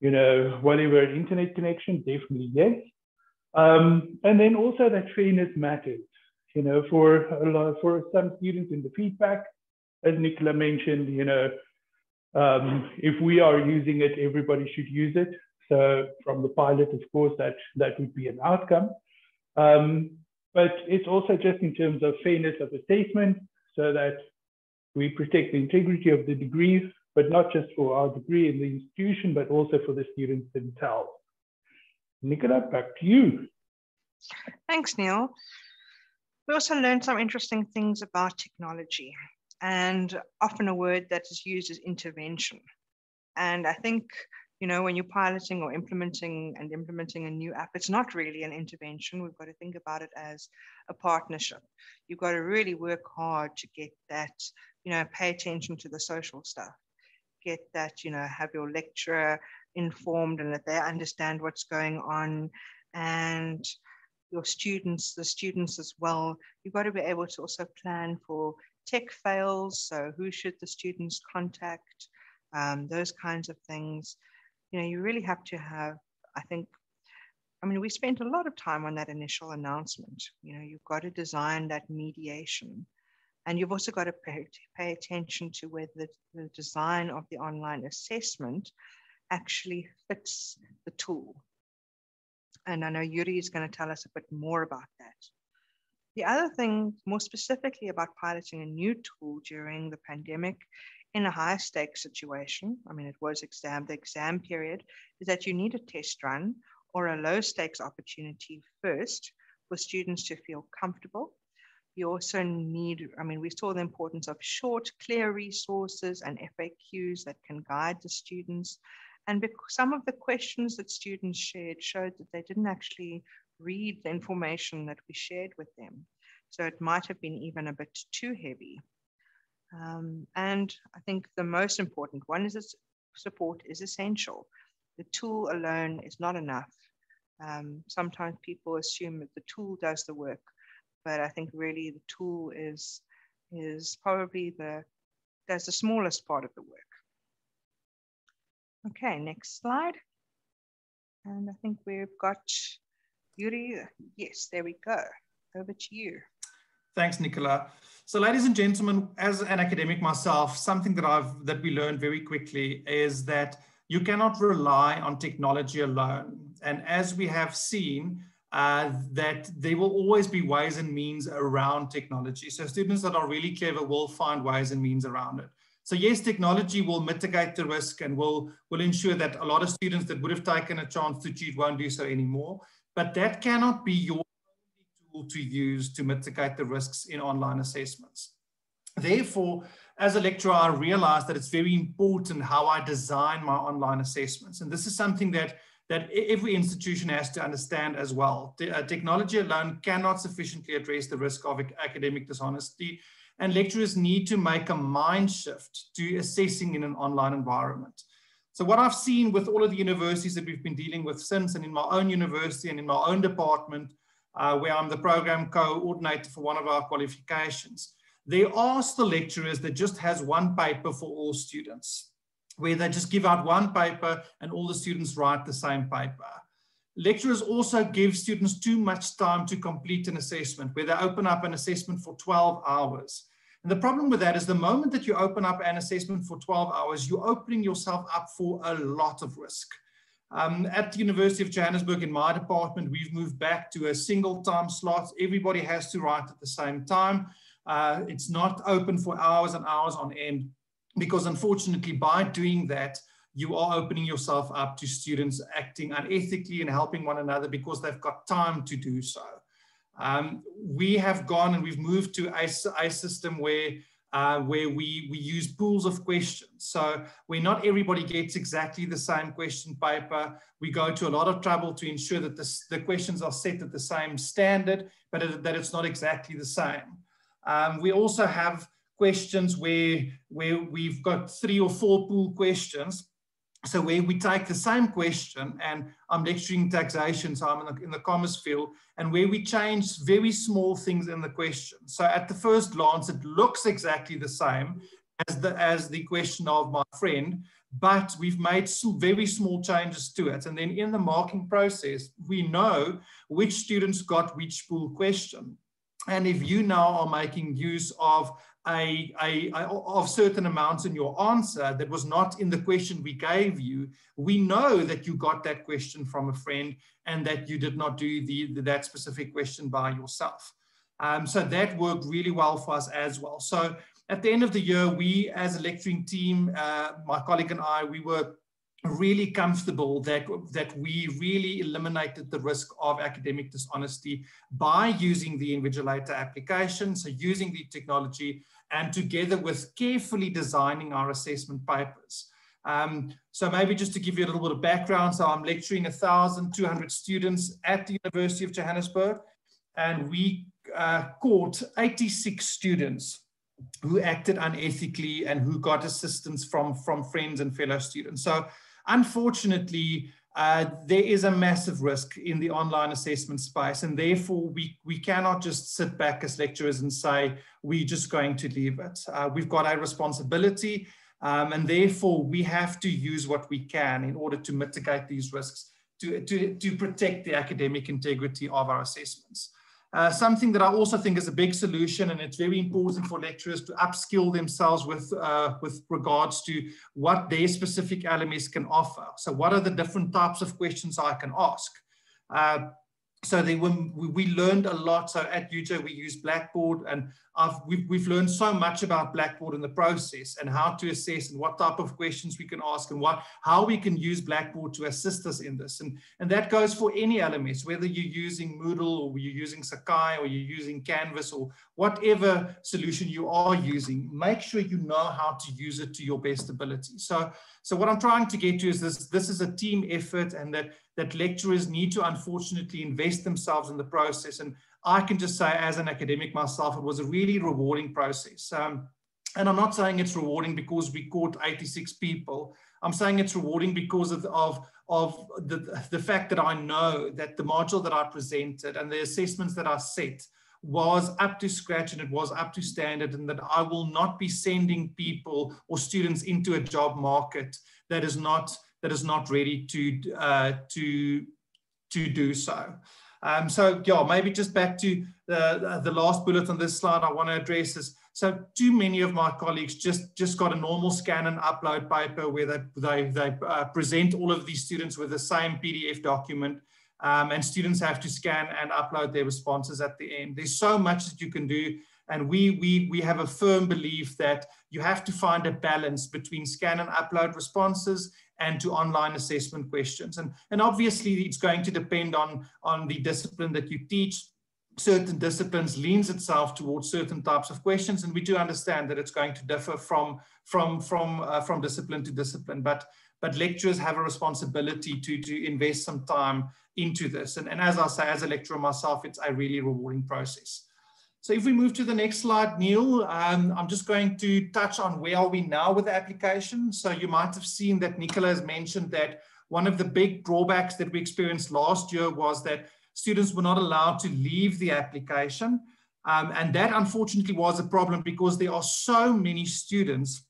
you know whatever internet connection. Definitely yes. Um, and then also that fairness matters. You know, for a lot, for some students in the feedback, as Nicola mentioned, you know, um, if we are using it, everybody should use it. So from the pilot, of course, that, that would be an outcome. Um, but it's also just in terms of fairness of assessment so that we protect the integrity of the degrees, but not just for our degree in the institution, but also for the students themselves. Nicola, back to you. Thanks, Neil. We also learned some interesting things about technology and often a word that is used is intervention. And I think you know, when you're piloting or implementing and implementing a new app, it's not really an intervention. We've got to think about it as a partnership. You've got to really work hard to get that, you know, pay attention to the social stuff, get that, you know, have your lecturer informed and that they understand what's going on and your students, the students as well. You've got to be able to also plan for tech fails. So who should the students contact? Um, those kinds of things you know, you really have to have, I think, I mean, we spent a lot of time on that initial announcement. You know, you've got to design that mediation. And you've also got to pay, pay attention to whether the, the design of the online assessment actually fits the tool. And I know Yuri is going to tell us a bit more about that. The other thing, more specifically about piloting a new tool during the pandemic, in a high stakes situation, I mean, it was exam, the exam period, is that you need a test run or a low stakes opportunity first for students to feel comfortable. You also need, I mean, we saw the importance of short, clear resources and FAQs that can guide the students. And because some of the questions that students shared showed that they didn't actually read the information that we shared with them. So it might have been even a bit too heavy. Um, and I think the most important one is that support is essential. The tool alone is not enough. Um, sometimes people assume that the tool does the work, but I think really the tool is is probably the does the smallest part of the work. Okay, next slide. And I think we've got Yuri. Yes, there we go. Over to you. Thanks, Nicola. So ladies and gentlemen, as an academic myself, something that I've that we learned very quickly is that you cannot rely on technology alone. And as we have seen, uh, that there will always be ways and means around technology. So students that are really clever will find ways and means around it. So yes, technology will mitigate the risk and will, will ensure that a lot of students that would have taken a chance to cheat won't do so anymore. But that cannot be your only tool to use to mitigate the risks in online assessments. Therefore, as a lecturer, I realized that it's very important how I design my online assessments. And this is something that, that every institution has to understand as well. The, uh, technology alone cannot sufficiently address the risk of academic dishonesty, and lecturers need to make a mind shift to assessing in an online environment. So what I've seen with all of the universities that we've been dealing with since, and in my own university and in my own department, uh, where I'm the program coordinator for one of our qualifications. There are still lecturers that just has one paper for all students, where they just give out one paper and all the students write the same paper. Lecturers also give students too much time to complete an assessment, where they open up an assessment for 12 hours. And the problem with that is the moment that you open up an assessment for 12 hours, you're opening yourself up for a lot of risk. Um, at the University of Johannesburg, in my department, we've moved back to a single time slot. Everybody has to write at the same time. Uh, it's not open for hours and hours on end because, unfortunately, by doing that, you are opening yourself up to students acting unethically and helping one another because they've got time to do so. Um, we have gone and we've moved to a, system where uh, where we, we use pools of questions. So where not everybody gets exactly the same question paper, we go to a lot of trouble to ensure that this, the questions are set at the same standard, but it, that it's not exactly the same. Um, we also have questions where, where we've got three or four pool questions so where we take the same question and I'm lecturing taxation, so I'm in the, in the commerce field, and where we change very small things in the question. So at the first glance, it looks exactly the same as the, as the question of my friend, but we've made some very small changes to it. And then in the marking process, we know which students got which pool question. And if you now are making use of a, a, a, of certain amounts in your answer that was not in the question we gave you, we know that you got that question from a friend and that you did not do the, the that specific question by yourself. Um, so that worked really well for us as well. So at the end of the year, we as a lecturing team, uh, my colleague and I, we were really comfortable that, that we really eliminated the risk of academic dishonesty by using the Invigilator application, so using the technology, and together with carefully designing our assessment papers. Um, so maybe just to give you a little bit of background, so I'm lecturing 1,200 students at the University of Johannesburg, and we uh, caught 86 students who acted unethically and who got assistance from, from friends and fellow students. So unfortunately, uh, there is a massive risk in the online assessment space, and therefore we, we cannot just sit back as lecturers and say, we're just going to leave it. Uh, we've got a responsibility, um, and therefore we have to use what we can in order to mitigate these risks, to, to, to protect the academic integrity of our assessments. Uh, something that I also think is a big solution, and it's very important for lecturers to upskill themselves with, uh, with regards to what their specific LMS can offer. So what are the different types of questions I can ask? Uh, so they were, we learned a lot. So at UJ, we use Blackboard and I've, we've, we've learned so much about Blackboard in the process and how to assess and what type of questions we can ask and what, how we can use Blackboard to assist us in this. And, and that goes for any LMS, whether you're using Moodle or you're using Sakai or you're using Canvas or whatever solution you are using, make sure you know how to use it to your best ability. So, so what I'm trying to get to is this, this is a team effort and that that lecturers need to unfortunately invest themselves in the process. And I can just say, as an academic myself, it was a really rewarding process. Um, and I'm not saying it's rewarding because we caught 86 people. I'm saying it's rewarding because of, of, of the, the fact that I know that the module that I presented and the assessments that I set was up to scratch and it was up to standard and that I will not be sending people or students into a job market that is not that is not ready to uh, to to do so. Um, so yeah, maybe just back to the, the last bullet on this slide I want to address is, so too many of my colleagues just, just got a normal scan and upload paper where they, they, they uh, present all of these students with the same PDF document um, and students have to scan and upload their responses at the end. There's so much that you can do and we, we, we have a firm belief that you have to find a balance between scan and upload responses and to online assessment questions. And, and obviously it's going to depend on, on the discipline that you teach. Certain disciplines leans itself towards certain types of questions. And we do understand that it's going to differ from, from, from, uh, from discipline to discipline. But, but lecturers have a responsibility to, to invest some time into this. And, and as I say, as a lecturer myself, it's a really rewarding process. So if we move to the next slide, Neil, um, I'm just going to touch on where are we now with the application. So you might have seen that Nicola has mentioned that one of the big drawbacks that we experienced last year was that students were not allowed to leave the application. Um, and that unfortunately was a problem because there are so many students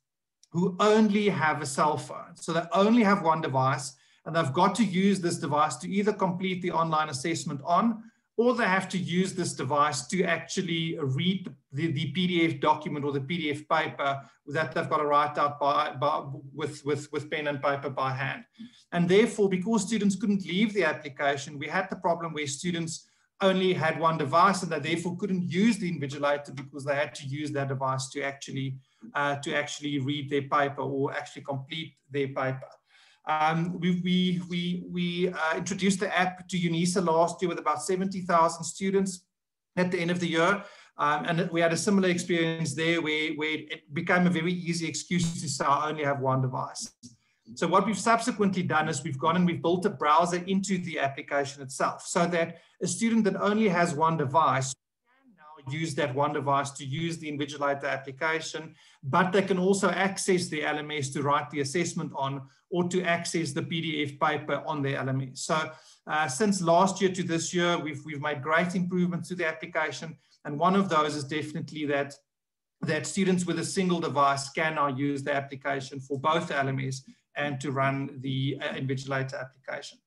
who only have a cell phone. So they only have one device and they've got to use this device to either complete the online assessment on or they have to use this device to actually read the, the PDF document or the PDF paper that they've got to write out by, by, with, with, with pen and paper by hand. And therefore, because students couldn't leave the application, we had the problem where students only had one device and they therefore couldn't use the invigilator because they had to use that device to actually, uh, to actually read their paper or actually complete their paper. Um, we we, we, we uh, introduced the app to UNISA last year with about 70,000 students at the end of the year. Um, and we had a similar experience there where, where it became a very easy excuse to say, I only have one device. So what we've subsequently done is we've gone and we've built a browser into the application itself so that a student that only has one device use that one device to use the Invigilator application, but they can also access the LMS to write the assessment on or to access the PDF paper on the LMS. So uh, since last year to this year, we've, we've made great improvements to the application. And one of those is definitely that, that students with a single device can now use the application for both LMS and to run the uh, Invigilator application.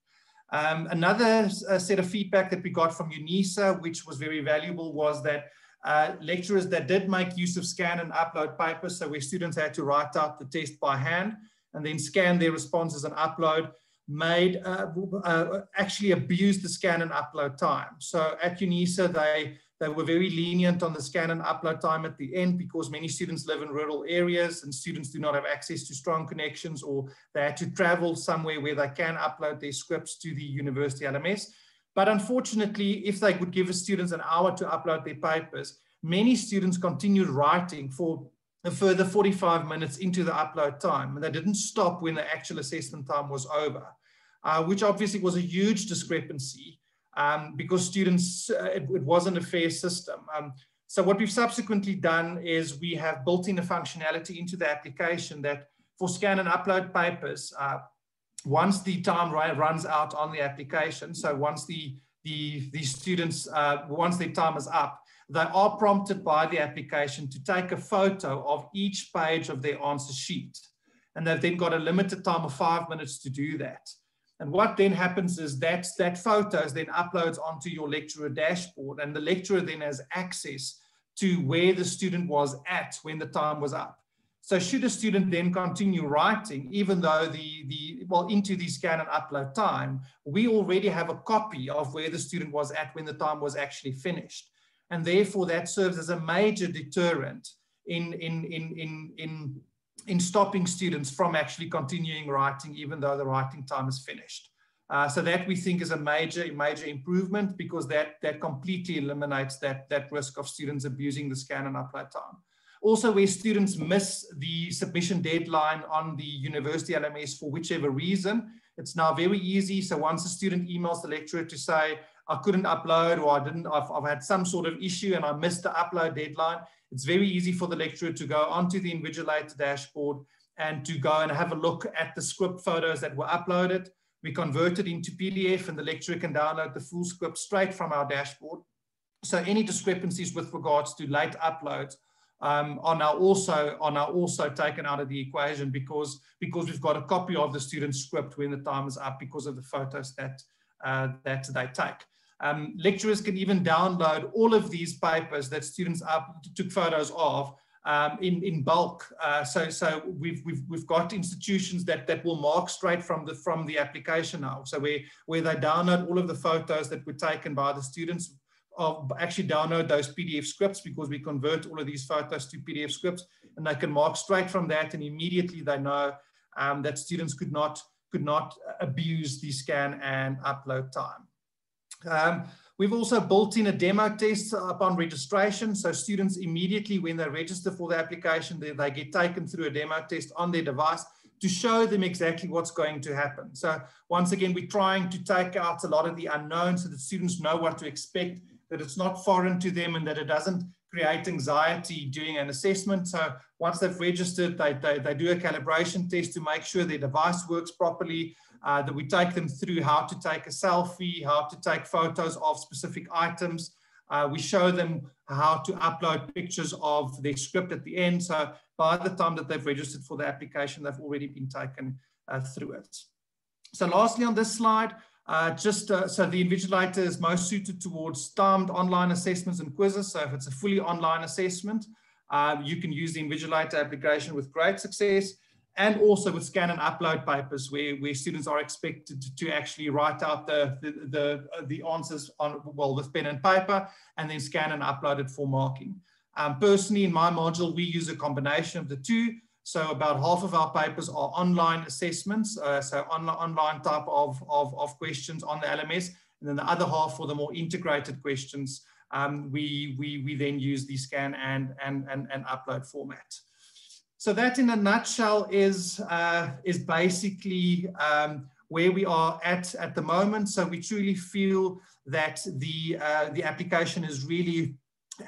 Um, another uh, set of feedback that we got from UNISA, which was very valuable, was that uh, lecturers that did make use of scan and upload papers, so where students had to write out the test by hand and then scan their responses and upload, made uh, uh, actually abused the scan and upload time. So at UNISA, they they were very lenient on the scan and upload time at the end because many students live in rural areas and students do not have access to strong connections or they had to travel somewhere where they can upload their scripts to the university LMS. But unfortunately, if they would give students an hour to upload their papers, many students continued writing for a further 45 minutes into the upload time. And they didn't stop when the actual assessment time was over, uh, which obviously was a huge discrepancy um, because students, uh, it, it, wasn't a fair system. Um, so what we've subsequently done is we have built in a functionality into the application that for scan and upload papers, uh, once the time runs out on the application, so once the, the, the students, uh, once their time is up, they are prompted by the application to take a photo of each page of their answer sheet. And they've then got a limited time of five minutes to do that. And what then happens is that that photo is then uploads onto your lecturer dashboard and the lecturer then has access to where the student was at when the time was up. So should a student then continue writing, even though the, the well, into the scan and upload time, we already have a copy of where the student was at when the time was actually finished. And therefore that serves as a major deterrent in, in, in, in, in, in stopping students from actually continuing writing, even though the writing time is finished. Uh, so that we think is a major, major improvement because that, that completely eliminates that, that risk of students abusing the scan and upload time. Also, where students miss the submission deadline on the university LMS for whichever reason, it's now very easy. So once a student emails the lecturer to say, I couldn't upload or I didn't, I've, I've had some sort of issue and I missed the upload deadline, it's very easy for the lecturer to go onto the Invigilator dashboard and to go and have a look at the script photos that were uploaded. We convert it into PDF and the lecturer can download the full script straight from our dashboard. So any discrepancies with regards to late uploads um, are now also are now also taken out of the equation because because we've got a copy of the student script when the time is up because of the photos that that they take. Um, lecturers can even download all of these papers that students up, took photos of um, in, in bulk. Uh, so so we've, we've, we've got institutions that, that will mark straight from the, from the application now. So where, where they download all of the photos that were taken by the students of actually download those PDF scripts because we convert all of these photos to PDF scripts and they can mark straight from that and immediately they know um, that students could not could not abuse the scan and upload time. Um, we've also built in a demo test upon registration. So students immediately when they register for the application, they, they get taken through a demo test on their device to show them exactly what's going to happen. So once again, we're trying to take out a lot of the unknown so that students know what to expect that it's not foreign to them and that it doesn't create anxiety during an assessment. So once they've registered, they, they, they do a calibration test to make sure their device works properly, uh, that we take them through how to take a selfie, how to take photos of specific items. Uh, we show them how to upload pictures of their script at the end. So by the time that they've registered for the application, they've already been taken uh, through it. So lastly on this slide, uh, just uh, so the invigilator is most suited towards timed online assessments and quizzes. So if it's a fully online assessment, uh, you can use the invigilator application with great success and also with scan and upload papers where, where students are expected to, actually write out the, the, the, the, answers on, well, with pen and paper and then scan and upload it for marking. Um, personally, in my module, we use a combination of the two. So about half of our papers are online assessments, uh, so on, online type of, of, of, questions on the LMS, and then the other half for the more integrated questions, um, we, we, we then use the scan and, and, and, and upload format. So that in a nutshell is, uh, is basically um, where we are at at the moment. So we truly feel that the, uh, the application is really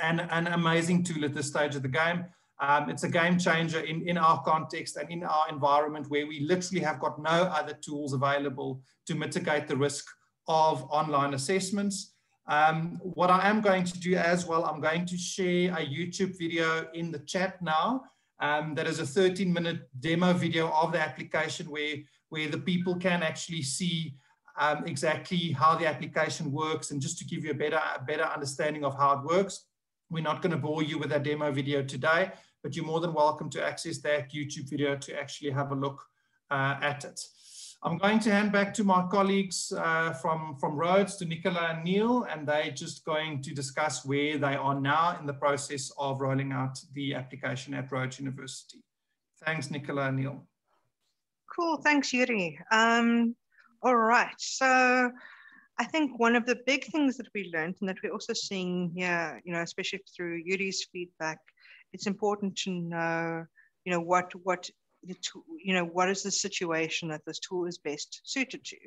an, an amazing tool at this stage of the game. Um, it's a game changer in, in our context and in our environment where we literally have got no other tools available to mitigate the risk of online assessments. Um, what I am going to do as well, I'm going to share a YouTube video in the chat now. Um, that is a 13 minute demo video of the application where, where the people can actually see um, exactly how the application works and just to give you a better, a better understanding of how it works We're not going to bore you with that demo video today, but you're more than welcome to access that YouTube video to actually have a look uh, at it. I'm going to hand back to my colleagues uh, from, from Rhodes, to Nicola and Neil, and they're just going to discuss where they are now in the process of rolling out the application at Rhodes University. Thanks, Nicola and Neil. Cool, thanks, Yuri. Um, all right, so I think one of the big things that we learned and that we're also seeing here, you know, especially through Yuri's feedback, it's important to know, you know, what what the tool, you know, what is the situation that this tool is best suited to?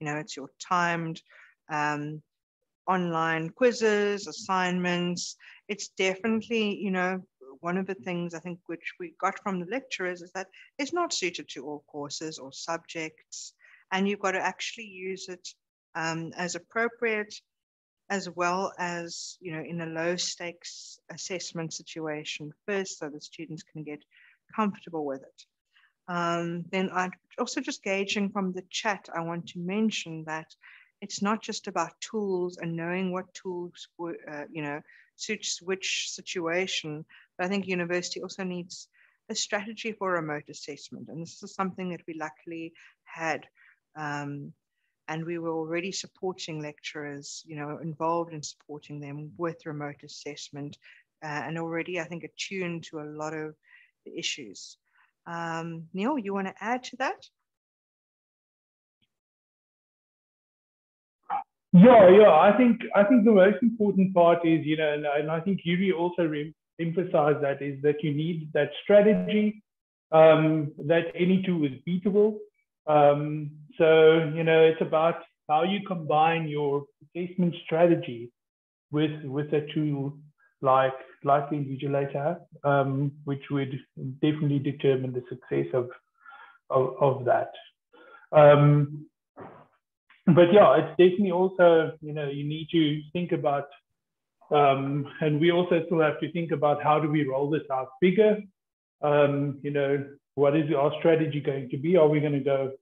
You know, it's your timed um, online quizzes, assignments. It's definitely, you know, one of the things I think which we got from the lecturers is that it's not suited to all courses or subjects, and you've got to actually use it um, as appropriate, as well as you know in a low stakes assessment situation first, so the students can get comfortable with it. Um, then I also just gauging from the chat, I want to mention that it's not just about tools and knowing what tools, uh, you know, suits which situation. But I think university also needs a strategy for remote assessment. And this is something that we luckily had. Um, and we were already supporting lecturers, you know, involved in supporting them with remote assessment uh, and already, I think, attuned to a lot of the issues. Um, Neil, you want to add to that? Yeah, yeah. I think I think the most important part is, you know, and, and I think Yuri also emphasized that is that you need that strategy, um, that any tool is beatable. Um, so, you know, it's about how you combine your assessment strategy with with a tool like like the invigilator, um, which would definitely determine the success of of, of that. Um, but yeah, it's definitely also you know you need to think about, um, and we also still have to think about how do we roll this out bigger. Um, you know, what is our strategy going to be? Are we going to go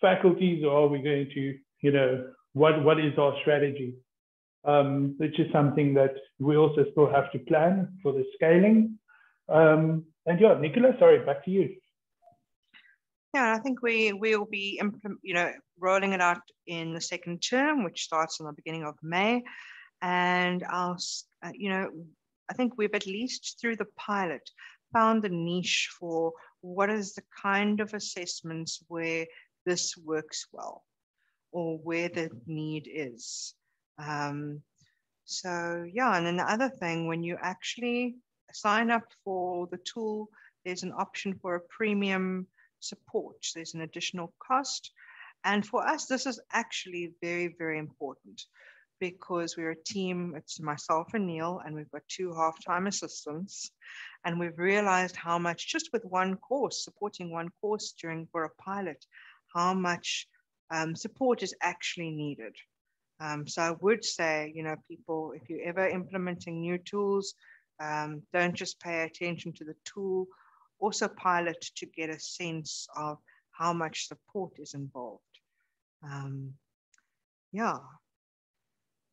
faculties, or are we going to you know what what is our strategy? um, which is something that we also still have to plan for the scaling. Um, and yeah, Nicola, sorry, back to you. Yeah, I think we will be, you know, rolling it out in the second term, which starts in the beginning of May. And I'll, uh, you know, I think we've at least through the pilot found the niche for what is the kind of assessments where this works well or where the need is. Um, so yeah, and then the other thing, when you actually sign up for the tool, there's an option for a premium support. There's an additional cost. And for us, this is actually very, very important because we're a team. It's myself and Neil, and we've got two half-time assistants. And we've realized how much, just with one course, supporting one course during for a pilot, how much um, support is actually needed. Um, so I would say, you know, people, if you're ever implementing new tools, um, don't just pay attention to the tool, also pilot to get a sense of how much support is involved. Um, yeah.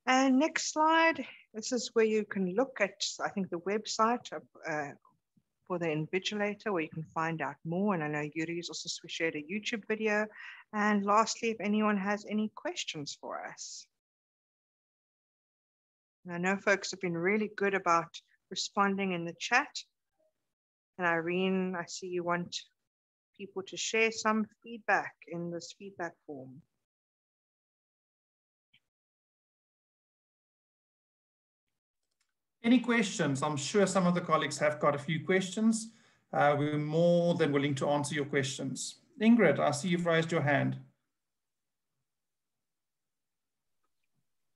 And next slide, this is where you can look at, I think, the website of, uh, for the Invigilator where you can find out more. And I know Yuri's also shared a YouTube video. And lastly, if anyone has any questions for us. And I know folks have been really good about responding in the chat. And Irene, I see you want people to share some feedback in this feedback form. Any questions? I'm sure some of the colleagues have got a few questions. Uh, we're more than willing to answer your questions. Ingrid, I see you've raised your hand.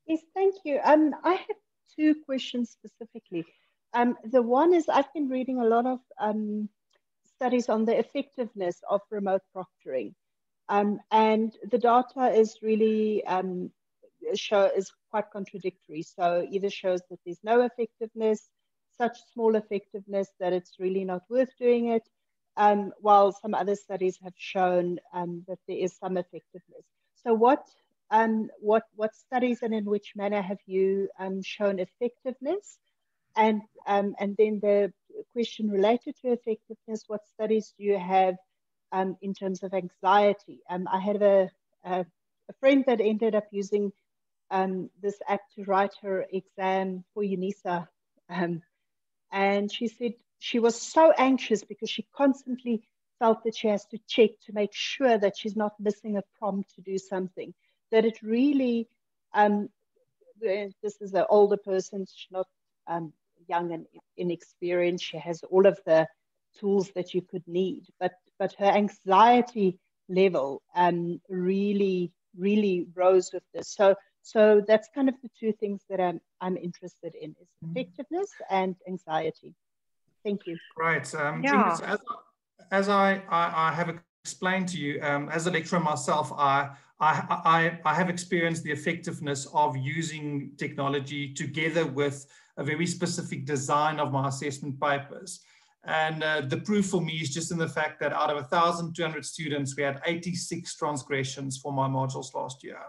Yes, thank you. Um, I have two questions specifically. Um, the one is I've been reading a lot of um, studies on the effectiveness of remote proctoring. Um, and the data is really um, show is quite contradictory. So either shows that there's no effectiveness, such small effectiveness that it's really not worth doing it, um, while some other studies have shown um, that there is some effectiveness. So what um, what, what studies and in which manner have you um, shown effectiveness? and um, and then the question related to effectiveness: What studies do you have um, in terms of anxiety? I had a, a, a friend that ended up using um, this app to write her exam for UNISA, um, and she said she was so anxious because she constantly felt that she has to check to make sure that she's not missing a prompt to do something. That it really, um, this is an older person, she's not um, young and inexperienced. She has all of the tools that you could need, but but her anxiety level um, really really rose with this. So so that's kind of the two things that I'm I'm interested in is mm. effectiveness and anxiety. Thank you. Right. Um, yeah. As, as I, I, I, have explained to you, um, as a lecturer myself, I, I, I, I have experienced the effectiveness of using technology together with a very specific design of my assessment papers. And uh, the proof for me is just in the fact that out of 1,200 students, we had 86 transgressions for my modules last year.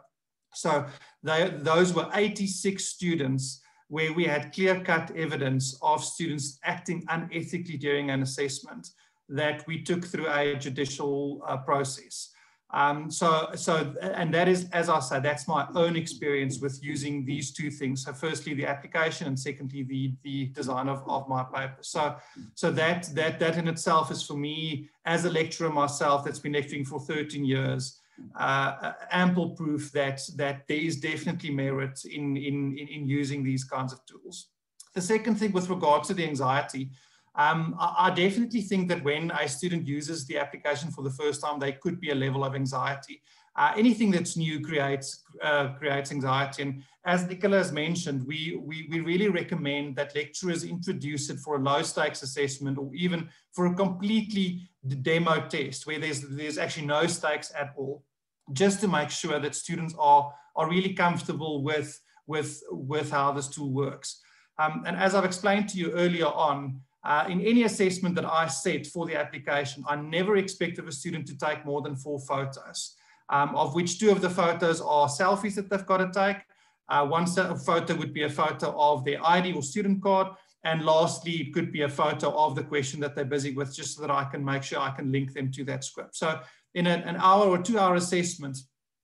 So they, those were 86 students where we had clear-cut evidence of students acting unethically during an assessment that we took through a judicial uh, process. Um, so, so, and that is, as I say, that's my own experience with using these two things. So, firstly, the application, and secondly, the the design of, of my paper. So, so that that that in itself is for me as a lecturer myself that's been lecturing for 13 years, uh, ample proof that that there is definitely merit in, in in using these kinds of tools. The second thing with regards to the anxiety, um, I, I, definitely think that when a student uses the application for the first time, there could be a level of anxiety. Uh, anything that's new creates uh, creates anxiety. And as Nicola has mentioned, we, we, we really recommend that lecturers introduce it for a low stakes assessment or even for a completely demo test where there's, there's actually no stakes at all, just to make sure that students are, are really comfortable with, with, with how this tool works. Um, and as I've explained to you earlier on, uh, in any assessment that I set for the application, I never expect of a student to take more than four photos, um, of which two of the photos are selfies that they've got to take. Uh, one photo would be a photo of their ID or student card. And lastly, it could be a photo of the question that they're busy with, just so that I can make sure I can link them to that script. So in a, an hour or two hour assessment,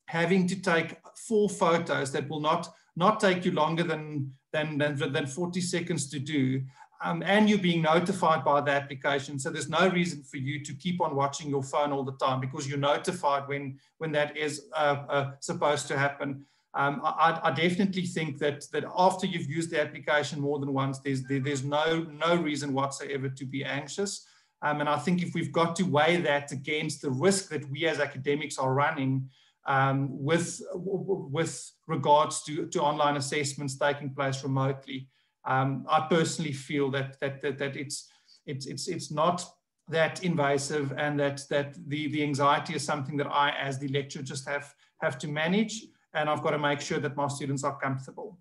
having to take four photos that will not, not take you longer than, than, than, than 40 seconds to do um, and you're being notified by the application. So there's no reason for you to keep on watching your phone all the time because you're notified when, when that is uh, uh, supposed to happen. Um, I, I, definitely think that, that after you've used the application more than once, there's, there, there's no, no reason whatsoever to be anxious. Um, and I think if we've got to weigh that against the risk that we as academics are running um, with, with regards to, to online assessments taking place remotely, um, I personally feel that that that, that it's it's it's it's not that invasive and that that the the anxiety is something that I as the lecturer just have have to manage and I've got to make sure that my students are comfortable.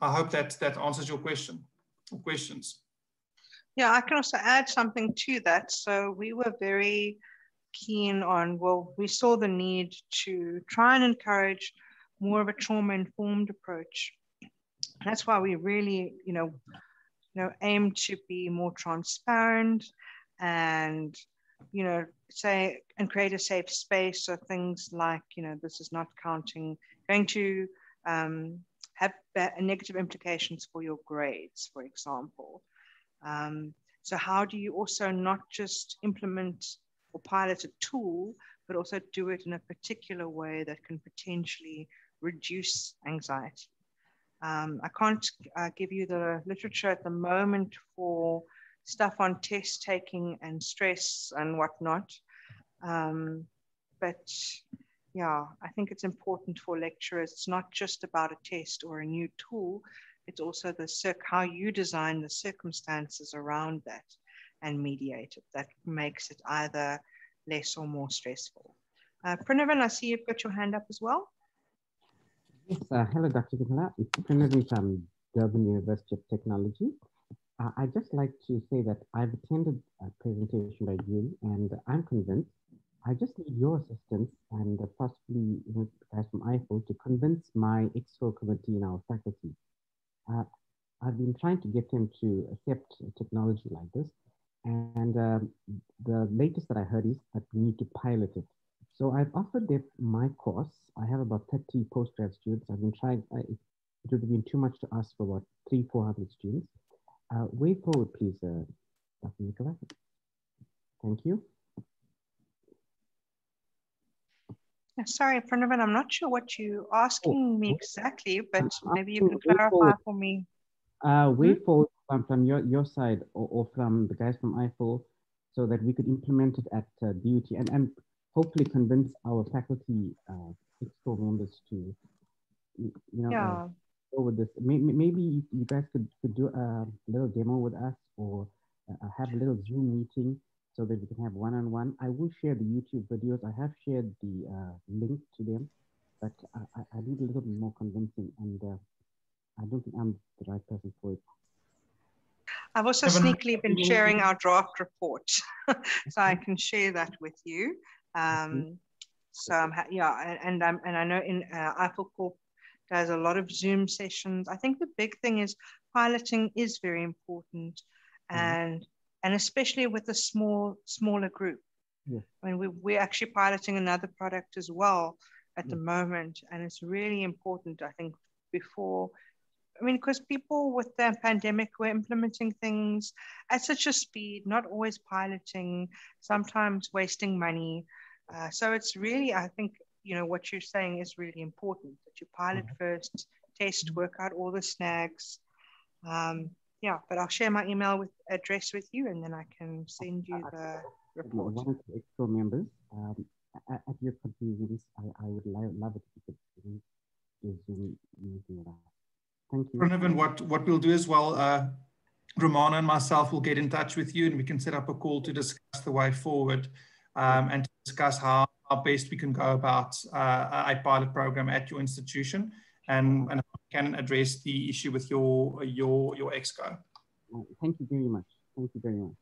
I hope that that answers your question questions. Yeah, I can also add something to that. So we were very keen on, well, we saw the need to try and encourage more of a trauma informed approach that's why we really, you know, you know, aim to be more transparent and, you know, say and create a safe space. So things like, you know, this is not counting, going to um, have negative implications for your grades, for example. Um, so how do you also not just implement or pilot a tool, but also do it in a particular way that can potentially reduce anxiety? Um, I can't uh, give you the literature at the moment for stuff on test taking and stress and whatnot. Um, but yeah, I think it's important for lecturers. It's not just about a test or a new tool. It's also the circ- how you design the circumstances around that and mediate it that makes it either less or more stressful. Uh, Pranavan, I see you've got your hand up as well. Yes, uh, hello, Dr. Kitala. It's Pranavan from Durban University of Technology. Uh, I'd just like to say that I've attended a presentation by you and I'm convinced I just need your assistance and possibly you know, guys from Eiffel to convince my EXCO committee in our faculty. Uh, I've been trying to get them to accept technology like this. And um, the latest that I heard is that we need to pilot it. So I've offered them my course. I have about 30 postgrad students. I've been trying, I, it would have been too much to ask for about three, 400 students. Uh, way forward, please, uh, Dr. Nicola. Thank you. Sorry, Pranavan, I'm not sure what you're asking oh, me exactly, but maybe you can clarify for me. Uh, way hmm? from, from your, your side or, or, from the guys from Eiffel so that we could implement it at uh, DUT and, and hopefully convince our faculty uh, exco members to, you know, uh, go with this. Maybe, maybe you guys could, could do a little demo with us or uh, have a little Zoom meeting so that we can have one-on-one. I will share the YouTube videos. I have shared the uh, link to them, but I, I, need a little bit more convincing and uh, I don't think I'm the right person for it. I've also sneakily been sharing our draft report, so I can share that with you. Um, so I'm yeah, and, and I'm and I know in uh, Eiffel Corp does a lot of Zoom sessions. I think the big thing is piloting is very important, mm-hmm. and and especially with a small smaller group. Yeah. I mean, we, we're actually piloting another product as well at yeah. the moment, and it's really important. I think before, I mean, because people with the pandemic were implementing things at such a speed, not always piloting, sometimes wasting money. Uh, so it's really, I think, you know, what you're saying is really important that you pilot mm-hmm. first, test, mm-hmm. work out all the snags. Um, yeah, but I'll share my email with address with you, and then I can send you the report. One of the exco members, um, at, at, your convenience, I, I would love it if you could Zoom meeting. Thank you. Pranavan, what what we'll do as well, uh, Romana and myself will get in touch with you, and we can set up a call to discuss the way forward, um, and to discuss how, how best we can go about uh, a pilot program at your institution and, and can address the issue with your your your exco. Thank you very much. Thank you very much.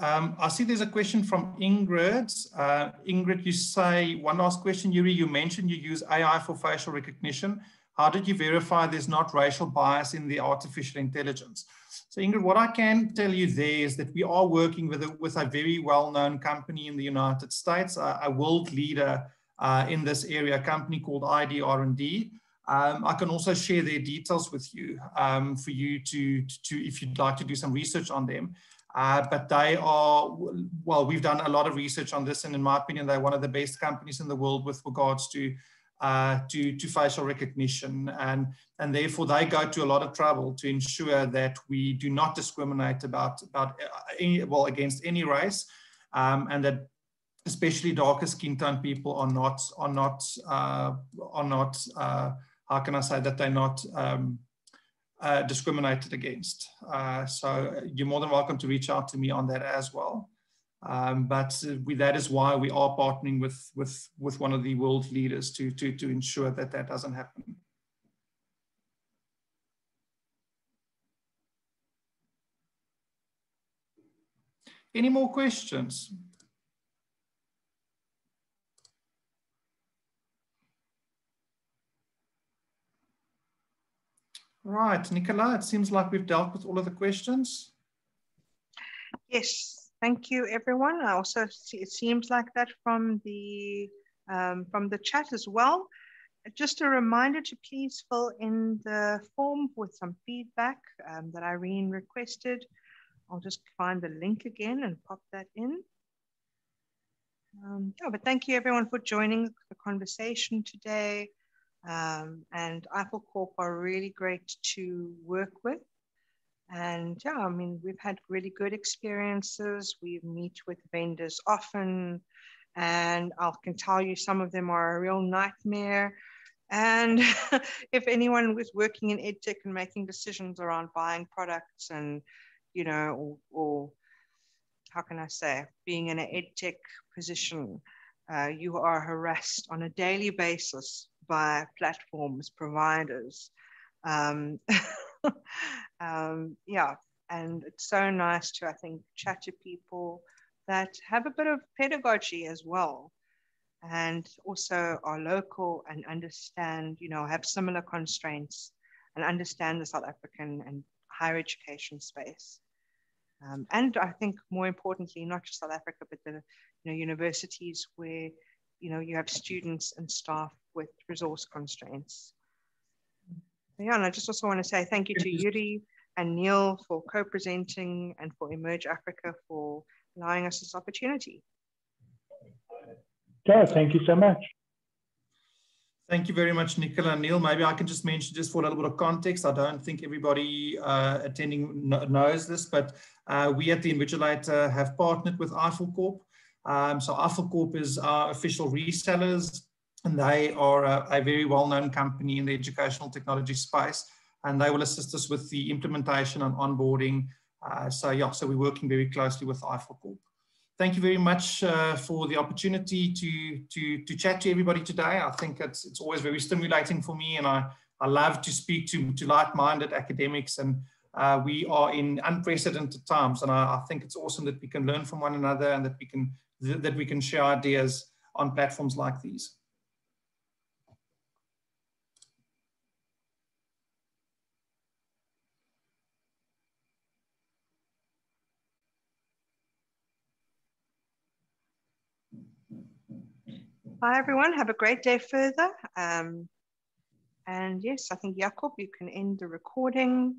Um, I see there's a question from Ingrid. Uh, Ingrid, you say, one last question, Yuri, you mentioned you use AI for facial recognition. How did you verify there's not racial bias in the artificial intelligence? So Ingrid, what I can tell you there is that we are working with a, with a very well-known company in the United States, a, a world leader uh, in this area, a company called ID R&D. Um, I can also share their details with you um, for you to, to, if you'd like to do some research on them. Uh, but they are, well, we've done a lot of research on this, and in my opinion, they're one of the best companies in the world with regards to uh, to, to facial recognition. And, and therefore, they go to a lot of trouble to ensure that we do not discriminate about, about any, well, against any race, um, and that especially darker skin tone people are not, are not, uh, are not uh, how can I say that they're not um, uh, discriminated against. Uh, so you're more than welcome to reach out to me on that as well. Um, but we, that is why we are partnering with, with, with one of the world leaders to, to, to ensure that that doesn't happen. Any more questions? Right, Nicola, it seems like we've dealt with all of the questions. Yes, Thank you, everyone. I also see, it seems like that from the um, from the chat as well. Just a reminder to please fill in the form with some feedback um, that Irene requested. I'll just find the link again and pop that in. Um, yeah, but thank you everyone for joining the conversation today. Um, and Eiffel Corp are really great to work with. And yeah, I mean, we've had really good experiences. We meet with vendors often, and I can tell you some of them are a real nightmare. And if anyone was working in edtech and making decisions around buying products and, you know, or, or how can I say, being in an edtech position, uh, you are harassed on a daily basis by platforms, providers. Um, um, yeah, and it's so nice to, I think, chat to people that have a bit of pedagogy as well and also are local and understand, you know, have similar constraints and understand the South African and higher education space. Um, and I think more importantly, not just South Africa, but the you know, universities where you know you have students and staff with resource constraints. Yeah, and I just also want to say thank you to Yuri and Neil for co-presenting and for e/merge Africa for allowing us this opportunity. Yeah, thank you so much. Thank you very much, Nicola and Neil. Maybe I can just mention just for a little bit of context. I don't think everybody uh, attending knows this, but uh, we at the Invigilator have partnered with Eiffel Corp. Um, so Eiffel Corp is our official resellers, and they are a, a very well-known company in the educational technology space, and they will assist us with the implementation and onboarding. Uh, so yeah, so we're working very closely with Eiffel Corp thank you very much uh, for the opportunity to, to, to chat to everybody today. I think it's, it's always very stimulating for me and I, I love to speak to, to like-minded academics and uh, we are in unprecedented times and I, I, think it's awesome that we can learn from one another and that we can, that we can share ideas on platforms like these. Bye, everyone. Have a great day further. Um, and yes, I think Jakob, you can end the recording.